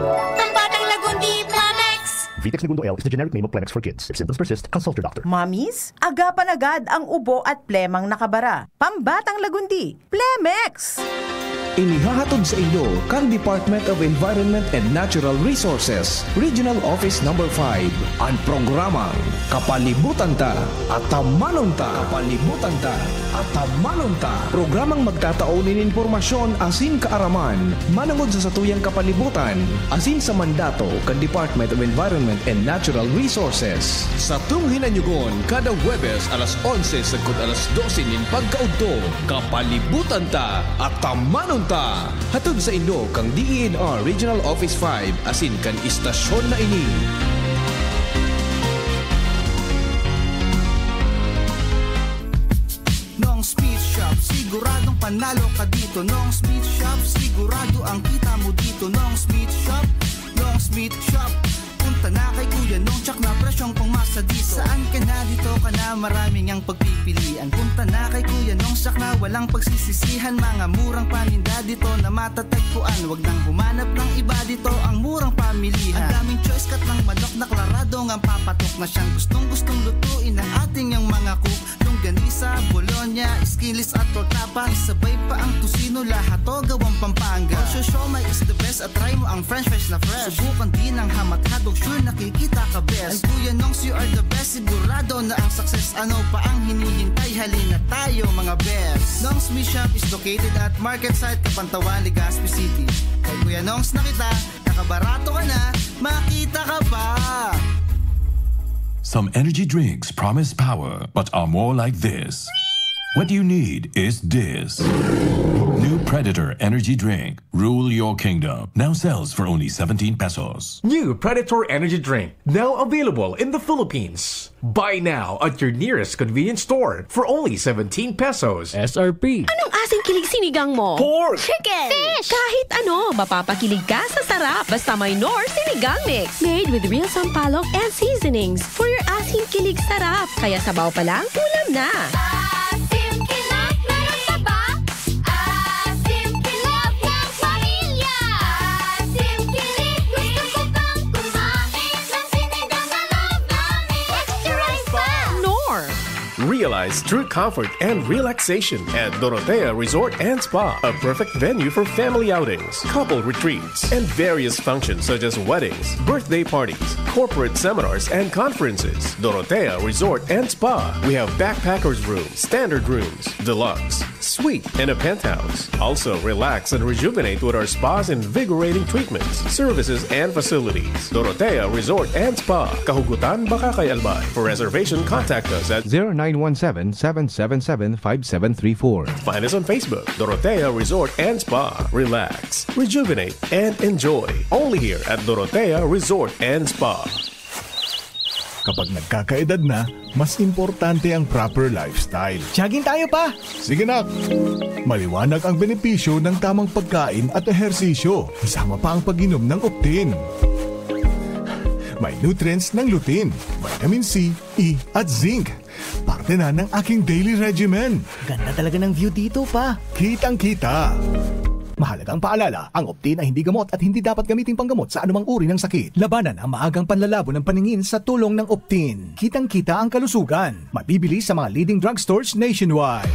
Ang batang lagundi, Plemex! Vitex Segundo L is the generic name of Plemex for kids. If symptoms persist, consult your doctor. Mamis, agapan agad ang ubo at plemang nakabara. Pambatang lagundi, Plemex! Inihahatod sa inyo kang Department of Environment and Natural Resources, Regional Office Number 5, ang programang Kapalibutan Ta at Tamanon Ta. Kapalibutan Ta at Tamanon Ta. Programang magtataon ng impormasyon asin kaaraman, manangod sa satuyang kapalibutan, asin sa mandato kan Department of Environment and Natural Resources. Sa tunghinanyugon, kada Webes alas 11 sagkod alas 12 nin pagkaudto, kapalibutan ta at tamanon ta. Hatod sa inyo kang DENR Regional Office 5 asin kan istasyon na ini. Nong Speed Shop, siguradong panalo ka dito Nong Speed Shop, sigurado ang kita mo dito Nong Speed Shop, Nong Speed Shop Na kay Kuya Nong Tsak na presyong pangmasa dito. Saan ka na? Dito ka na. Maraming ang pagpipilian. Punta na kay Kuya Nong Tsak na walang pagsisisihan. Mga murang paninda dito na matatagpuan. Huwag nang humanap ng iba dito ang murang pamilihan. Ang daming choice cut ng manok na klarado ang papatok Na siyang gustong gustong lutuin ng ating yung mga cook. Longganisa, Bologna, skinless at tortapa Sabay pa ang tusino, lahat to gawang pampanga. Osyo siomay is the best. At try mo ang french fries na fresh. Subukan din ang hamat hadog, sure nakikita ka best Kuya Nongs, you are the best Sigurado na ang success Ano pa ang hinihintay? Halina tayo mga best Nongs Me Shop is located at Market Site Kapantawan, Legazpi City Kay Kuya Nongs na kita, nakabarato ka na Makita ka pa Some energy drinks promise power, but are more like this. What you need is this. New Predator Energy Drink. Rule your kingdom. Now sells for only 17 pesos. New Predator Energy Drink, now available in the Philippines. Buy now at your nearest convenience store for only 17 pesos. SRP. Anong asing kilig sinigang mo? Pork! Chicken! Fish! Kahit ano, mapapakilig ka sa sarap. Basta may Nor Sinigang Mix. Made with real sampalok and seasonings. For your asing kilig sarap. Kaya sabaw pa lang, ulam na. Asim Realize true comfort and relaxation at Dorotea Resort and Spa, a perfect venue for family outings, couple retreats, and various functions such as weddings, birthday parties, corporate seminars, and conferences. Dorotea Resort and Spa. We have backpackers rooms, standard rooms, deluxe, suite, and a penthouse. Also, relax and rejuvenate with our spa's invigorating treatments, services, and facilities. Dorotea Resort and Spa, Kahugutan, Bakakay, Albay. For reservation, contact us at 0917-777-5734. Find us on Facebook, Dorotea Resort and Spa. Relax, rejuvenate, and enjoy. Only here at Dorotea Resort and Spa. Kapag nagkakaedad na, mas importante ang proper lifestyle. Jogging tayo pa! Sige nak! Maliwanag ang benepisyo ng tamang pagkain at ehersisyo, kasama pa ang pag-inom ng Optin. May nutrients ng lutein, vitamin C, E at zinc. Parte na ng aking daily regimen. Ganda talaga ng view dito pa. Kitang-kita. Mahalagang paalala, ang Optin ay hindi gamot at hindi dapat gamitin panggamot sa anumang uri ng sakit. Labanan ang maagang panlalabo ng paningin sa tulong ng Optin. Kitang-kita ang kalusugan. Mabibili sa mga leading drugstores nationwide.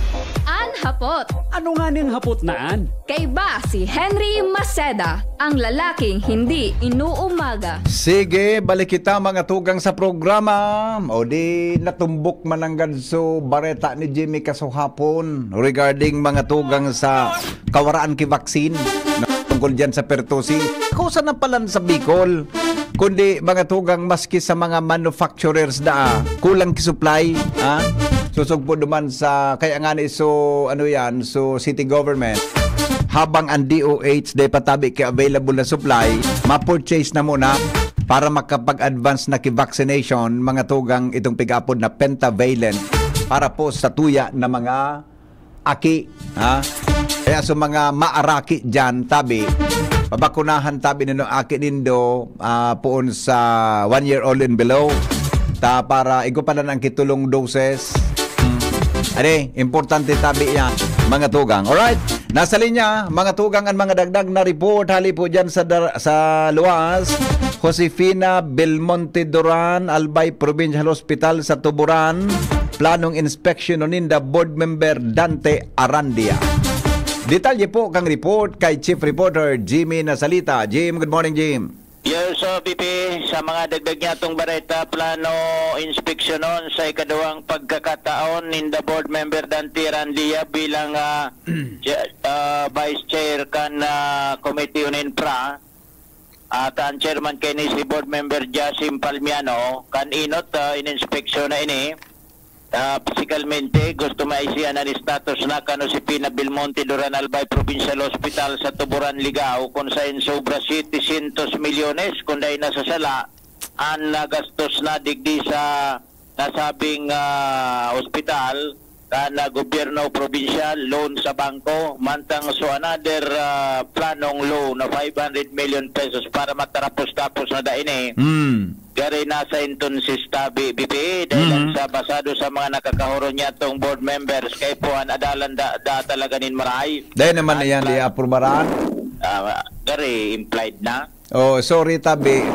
Anhapot! Ano nga niyang hapot naan? Kay ba si Henry Maceda, ang lalaking hindi inuumaga. Sige, balik kita mga tugang sa programa. O di natumbok man ang ganso bareta ni Jimmy kasuhapon regarding mga tugang sa kawaraan ki vaccine na tungkol dyan sa pertosi. Kusa na pala sa Bicol. Kundi mga tugang maski sa mga manufacturers ah, kulang ki supply. Ah? Susugpo duman sa kaya nga ni so ano yan so city government habang ang DOH day patabi kay available na supply, ma-purchase na muna para makapag-advance na ki-vaccination mga tugang itong pigapod na pentavalent para po sa tuya na mga aki. Ha? Kaya sa mga maaraki dyan, tabi, pabakunahan tabi nino aki nindo ah, poon sa one year old and below ta para igupanan ang kitulong doses Ade, importante tabi yan, mga tugang. Alright, nasa linya, mga tugang ang mga dagdag na report. Hali po dyan sa, sa luwas. Josefina Belmonte Duran, Albay Provincial Hospital sa Tuburan. Planong inspection ninda board member Dante Arandia. Detalye po kang report kay Chief Reporter Jimmy Nasalita. Jim, good morning Jim. Yes, so BP, sa mga dagdag niya itong bareta, plano inspeksyonon sa ikadawang pagkakataon in the board member Dante Randia bilang ah, cha- ah, vice chair kan uh, committee on infra. At ang chairman kay ni si board member Jasim Palmiano kan inot uh, in-inspeksyon na ini Ah, physicalmente gusto maisiyan ang status na kano si Pina Belmonte Duran Albay Provincial Hospital sa Tuburan Ligao kung saan sobra 700 milyones kung dahil nasa sala ang nagastos na digdi sa nasabing ah, ospital kana gobyerno provincial loan sa bangko mantang so another ah, planong loan na 500 million pesos para matarapos-tapos na daini Hmm. Gari nasa inton si Stabi BPA dahil lang sa basado sa mga nakakahuro niya tong board members kay po ang adalan da, da talaga nin maray. Dahil naman na yan, di aprobaran. Ah, gari implied na. Oh, sorry tabi.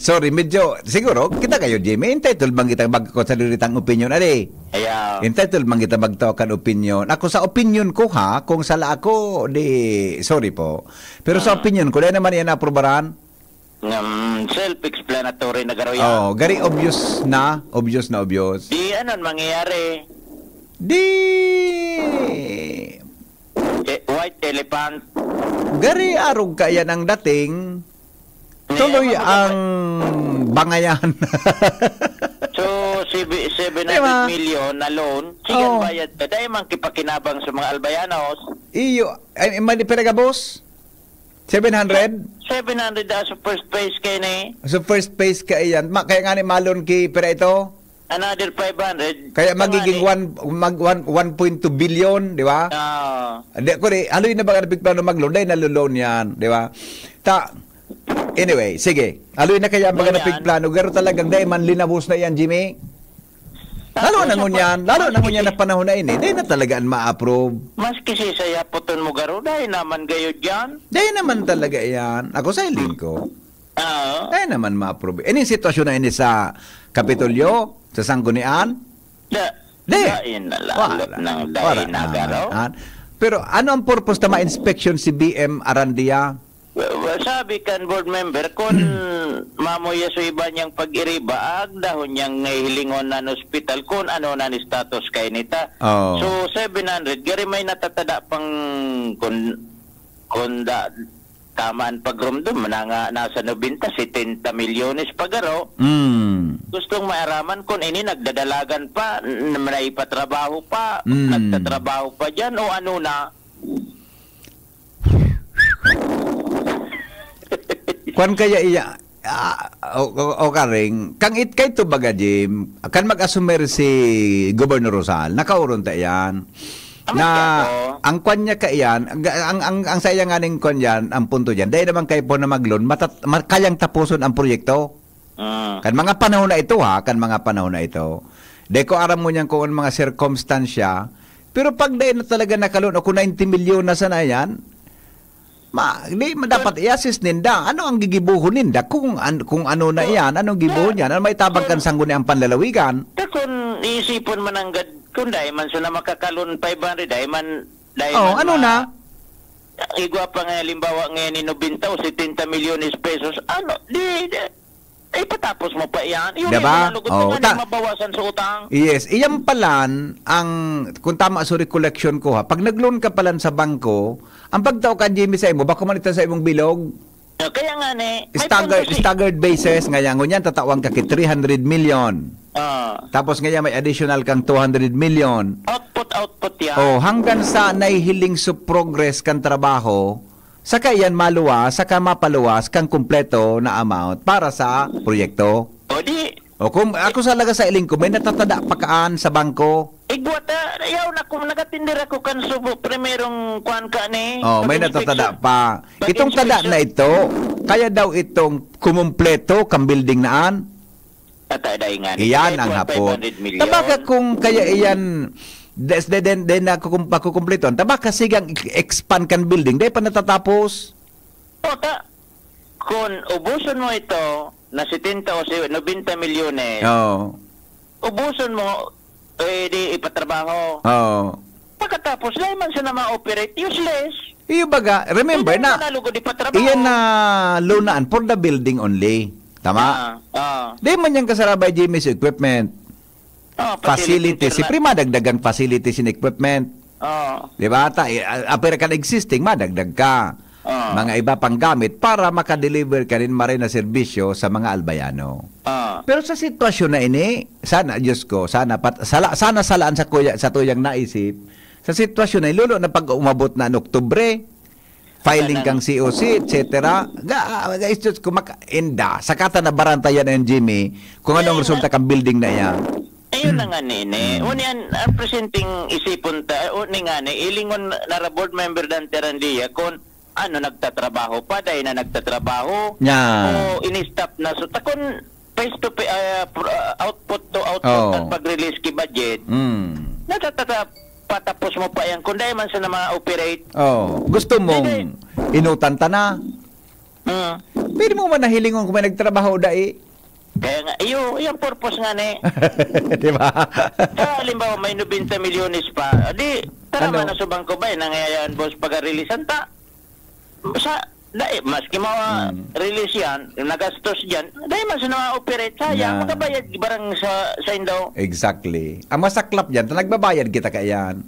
Sorry, medyo siguro kita kayo Jimmy, entitled bang kita magkonsideritang opinion ade. Ayaw. Entitled bang kita magtawakan opinion. Ako sa opinion ko ha, kung sala ako di sorry po. Pero sa opinion ko dahil naman yan aprobaran. Um, self-explanatory na garo yan. Oh, gari obvious na, obvious na obvious. Di ano mangyayari? Di Eh, white elephant. Gari arog ka yan ang dating. Tuloy ang bangayan. So, sibi- 700 Diba? million na loan, sige Oh. bayad ka. Dahil man kipakinabang sa mga albayanos. Iyo, ay mali pera boss? 700? 700 da sa first place kay ni. So first phase ka iyan. Ma, kaya nga ni malon ki pera ito. Another 500. Kaya magiging one, mag, one, 1.2 billion, di ba? Ah. Di ko di, haloy na ba ka plano mag-loan? Dahil nalulon yan, di ba? Ta, anyway, sige. Haloy na kaya baga na plano. Garo talagang dahil man linabos na yan, Jimmy. Lalo na ngun yan. Lalo na ngun yan na panahon na ini. Dahil na talagaan ma-approve. Mas kasi saya puton mo garo dahil naman gayo dyan. Dahil naman talaga yan. Ako sa hiling ko. Ah. Dahil naman ma-approve. Ini sitwasyon na ini sa Kapitolyo, sa Sanggunian. Da, dain na lalo ng dain na garo. Pero ano ang purpose na ma-inspection si BM Arandia? Sabi kan board member, kung mamoya sa iba niyang pag-iriba, ag dahon niyang hilingon na hospital kung ano na ni status kay nita. Oo. So, 700, gari may natatada pang kung, kung da, tamaan pagrumdum, na nga nasa 90, 70 milyones pagaro. Mm. Gustong maaraman kung ini nagdadalagan pa, n- naipatrabaho pa, Mm. nagtatrabaho pa dyan o ano na. Kwan kaya iya ah, o, o, o karing kang it kay to baga Jim kan mag-assumer si Governor Rosal nakauron ta yan na ang kwan niya ka iyan ang ang ang, ang saya nga ning kwan yan ang punto diyan dahil naman kay po na maglon matat, ma- kayang tapuson ang proyekto. Mm. kan mga panahon na ito ha kan mga panahon na ito. De ko aram mo niyan kung mga circumstansya pero pag dahil na talaga nakalon o kung 90 milyon na sana yan Ma, di ma dapat i-assist ninda. Ano ang gigibuhon ninda kung an, kung ano na iyan, anong gibuhon niyan? Ano may tabang kan sangguni ang panlalawigan? Ta kung iisipon man ang gad, kung dahil man sila makakalon 500, dahil man, dahil Oh, man ano ma- na? Igwa pa nga limbawa ngayon ni 90 o 70 milyones pesos. Ano, di, di eh patapos mo pa yan. Yung Diba? yung nalugot Oh, mo nga ta- na mabawasan sa utang. Yes, iyan palan ang kung tama sa recollection ko ha. Pag nag-loan ka palan sa bangko, ang pagtao ka Jimmy sa imo, baka manita sa imong bilog, Kaya nga may staggered, si- staggered basis, ngayon ngunyan tatawang ka kay 300 million. Ah, Tapos ngayon may additional kang 200 million. output, output yan. Oh, hanggang sa naihiling sa progress kan trabaho, saka yan maluwas, saka mapaluwas kang kumpleto na amount para sa proyekto. O di, O kung ako sa laga sa iling ko, may natatada pa kaan sa bangko. igwa ta, ayaw na kung nagatindir ako kan subo, primerong kuan ka ni. Oh, may natatada pa. Itong tada na ito, kaya daw itong kumumpleto kang building naan. Tataday nga ni. Iyan ang hapon. 500 million. Tabaka kung kaya iyan des de den den na kukumpleton. Tabaka sigang expand kan building, dahil pa natatapos. O ta, kung ubuson mo ito na 70 o si- 90 milyones, Oh. ubuson mo, eh di ipatrabaho. Oh. Pagkatapos, lahi man siya na ma-operate, useless. Iyo baga, remember Hindi na, mo nalugod ipatrabaho. iyan na lunaan for the building only. Tama? Ah, Di man yung kasarabay Jimmy's equipment. ah, Facilities. Si prima dagdagan facilities and equipment. Ah, Di ba? Ta, eh, apera kan existing, madagdag ka. Ah. Mga iba pang gamit para makadeliver ka rin marin na serbisyo sa mga albayano. ah. Pero sa sitwasyon na ini, sana, Diyos ko, sana, pat, sala, sana salaan sa, kuya, sa tuyang naisip, sa sitwasyon na lalo na pag umabot na ng Oktubre, filing kang COC, etc. Guys, Diyos ko, maka-enda. Sakata na barantayan ng Jimmy kung anong resulta kang building na yan. Ayun na nga nini. Uni an presenting isipon ta, uni nga ni, ilingon na board member dan Terandia kung ano nagtatrabaho pa, dahil na nagtatrabaho. Nya. O ini-stop na. So, takon face to pro- ah, output to output Oh. at pag-release ki budget. Mm. Natatata patapos mo pa yan. Kung dahil man sa na ma-operate, Oh, gusto mong inutan ta na. hmm. Pwede mo man nahilingon kung may nagtrabaho dai. kaya nga, iyo, yung purpose nga ni. Di ba? Sa halimbawa may 90 milyones pa, di, tara Ano? man na sa bangko ba, nangyayaan boss pag-releasean ta. Sa, dahil, maski mo Hmm. release yan, nagastos dyan, dahil man sa na-operate, sayang, Yeah. makabayad barang sa, sa indo. Exactly. Ang masaklap dyan, ta nagbabayad kita kayan.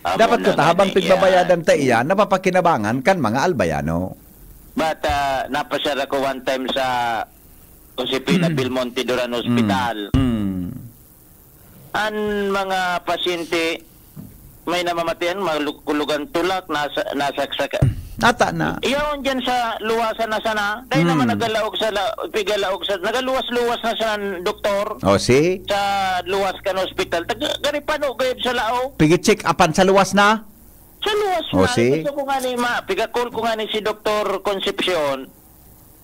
Amo Dapat ko habang pigbabayadan ta iyan, napapakinabangan kan mga albayano. But, uh, napasara ko one time sa Josepina Belmonte Duran Hospital. Mm. Ang mga pasyente, may namamatayan, malukulugan tulak, nasa, nasaksak, Nata na. Iyon dyan sa luwasan na sana. Dahil Hmm. naman nagalaog sa, la, pigalaog sa, nagaluwas-luwas na sa doktor O si, sa luwas kan hospital. Taga, garipano gayud sa lao. pigi-check upan sa luwas na. Sa luwas O, na. si? Gusto ko nga ni, ma, pigakol ko nga ni si Dr. Concepcion.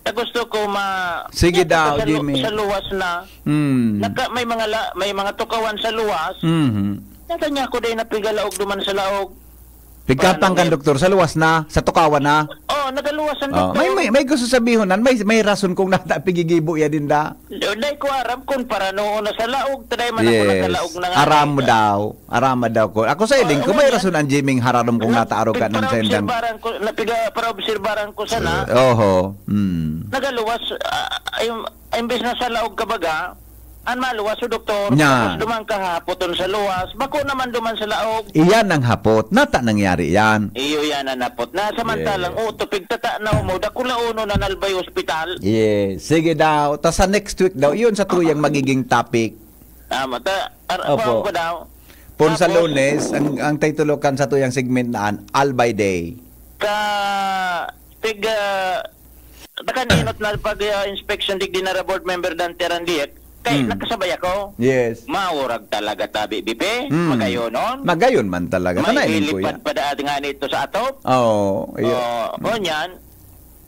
Na gusto ko ma... Sige daw, sa, Jimmy. Sa luwas na. Hmm. Naka, may mga la, may mga tukawan sa luwas. Mhm. Natanya ko din na pigalaog duman sa laog. Pigkapang kan doktor sa luwas na, sa tukawan na. Oh, nagaluwas ang Oh, doktor. may, may, may gusto sabihin nan, may, may rason kung nata pigigibo ya din da. Dahil ko aram kung para noon na sa laog, taday man ako nagalaog na nga. Aram mo daw. Aram mo daw ko. Ako sa iling ko may rason ang Jiming hararom kung nataaro ka ng Para sendang. obserbaran ko, napiga, para obserbaran ko sana, Oho. Hmm. nagaluwas, uh, imbes na sa laog kabaga, an maluwas o doktor, Nya. tapos duman kahapoton sa luwas, bako naman duman sa laog, Iyan ang hapot. Nata nangyari yan. iyo yan ang napot. Na samantalang, oh, tupig tata na mo, dakula uno na nalbay ospital, Yes. Sige daw. Tas sa next week daw, yun sa tuyang magiging topic. Tama, ta, ar, Opo. ko daw, Pun sa lunes, ang, ang titulokan sa tuyang segment naan, Albay Day. ka, tig, uh, nakaninot na pag uh, inspection dig dinara board member Dante Randiek, kay Hmm. nakasabay ako, Yes. maurag talaga tabi, bibe, Hmm. magayonon, Magayon man talaga. may ilipad pa daan nga nito sa atop, Oo. Oh, Oh, o niyan,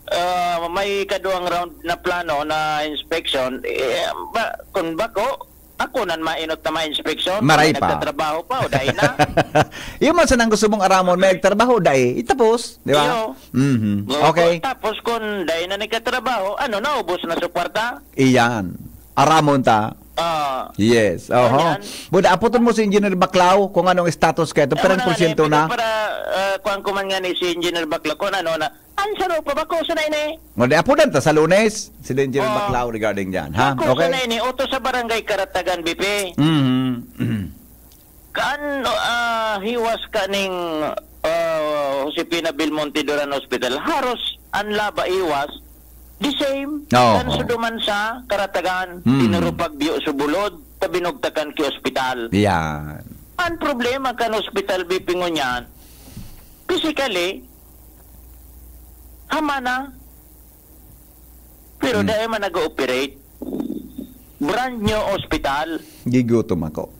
uh, may kaduang round na plano na inspection. Eh, ba, kung bako, ako nan mainot na ma-inspection. Maray pa. Nagtatrabaho pa, o dahil na. Yung man sa nang gusto mong aramon, may trabaho dai, itapos. Di ba? Iyo. Mhm. O, Okay. Tapos kung dahil na nagkatrabaho, ano, naubos na suporta? Iyan. Aramon ta. Ah, Yes. Oho. Buda aputon mo si Engineer Baklaw kung anong status kaya ito. Perang porsyento na. Para uh, kuhan ko man nga ni si Engineer Bakla, kung ano na, ansaro pa ba ko sa na ini? Ngunit apunan ta sa lunes. Si Engineer Oh. Baklaw regarding dyan. Ha? Ako sa Okay? ini, uto sa barangay Karatagan, BP. Mhm. Kan uh, hiwas kaning uh, Josepina Belmonte Duran Hospital haros ang laba iwas the same Oo. kan suduman sa karatagan Hmm. tinurupag biyo subulod tabinugtakan ki ospital Yan. ang problema kan ospital bipingon yan physically hama na pero dahil man nag-ooperate brand new hospital Gigutom ako.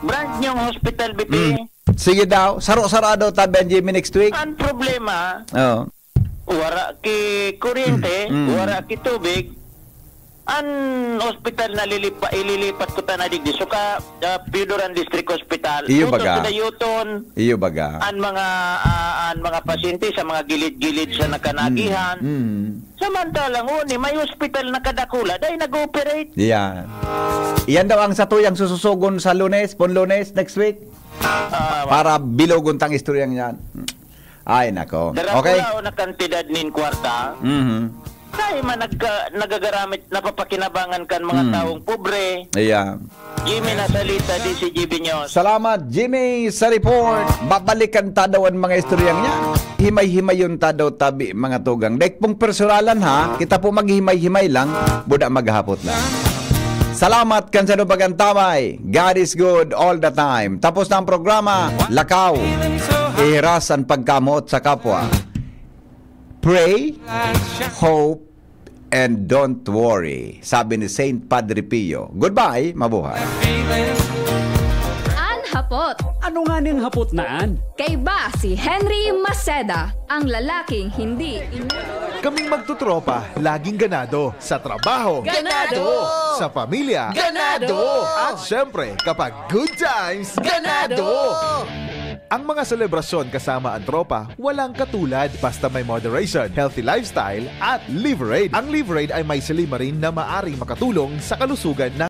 brand new hospital BP Mm. Sige daw. Saro-sarado tabi ang Jimmy next week. Ang problema, Oo. Wara ki kuryente, Mm. wara ki tubig, ang hospital na lilipa, ililipat ko ta na digdi. So ka, uh, Pidoran District Hospital, Iyo baga. sa Dayuton, Iyo baga. ang mga ah, ang mga pasyente sa mga gilid-gilid sa nakanagihan. Mm. Samantalang uni, may hospital na kadakula, dahil nag-operate. Yan. Iyan daw ang satuyang sususugon sa lunes, pon lunes, next week. Ah, Para bilogon tang istoryang yan. Ay, nako. Okay. o na kantidad nin kwarta, Mhm. kaya man nagka, nagagaramit, napapakinabangan kan mga Mm. taong pobre. Ayan. Jimmy Nasalita, DCGB News. Salamat, Jimmy, sa report. Babalikan ta daw ang mga istoryang niya. Himay-himayon ta daw tabi mga tugang. Dek pong personalan ha, kita po maghimay-himay lang, buda maghapot lang. Salamat kan sa pagantamay. God is good all the time. Tapos na ang programa, lakaw. Iras ang pagkamot sa kapwa. Pray, hope, and don't worry. Sabi ni Saint Padre Pio. Goodbye, mabuhay. Anhapot. Ano nga ning hapot naan? Kay ba si Henry Maceda, ang lalaking hindi Kaming magtutropa, laging ganado. Sa trabaho, Ganado! Sa pamilya, Ganado! At syempre, kapag good times, ganado! Ang mga selebrasyon kasama ang tropa, walang katulad basta may moderation, healthy lifestyle at Liverade. Ang Liverade ay may silimarin na maaring makatulong sa kalusugan ng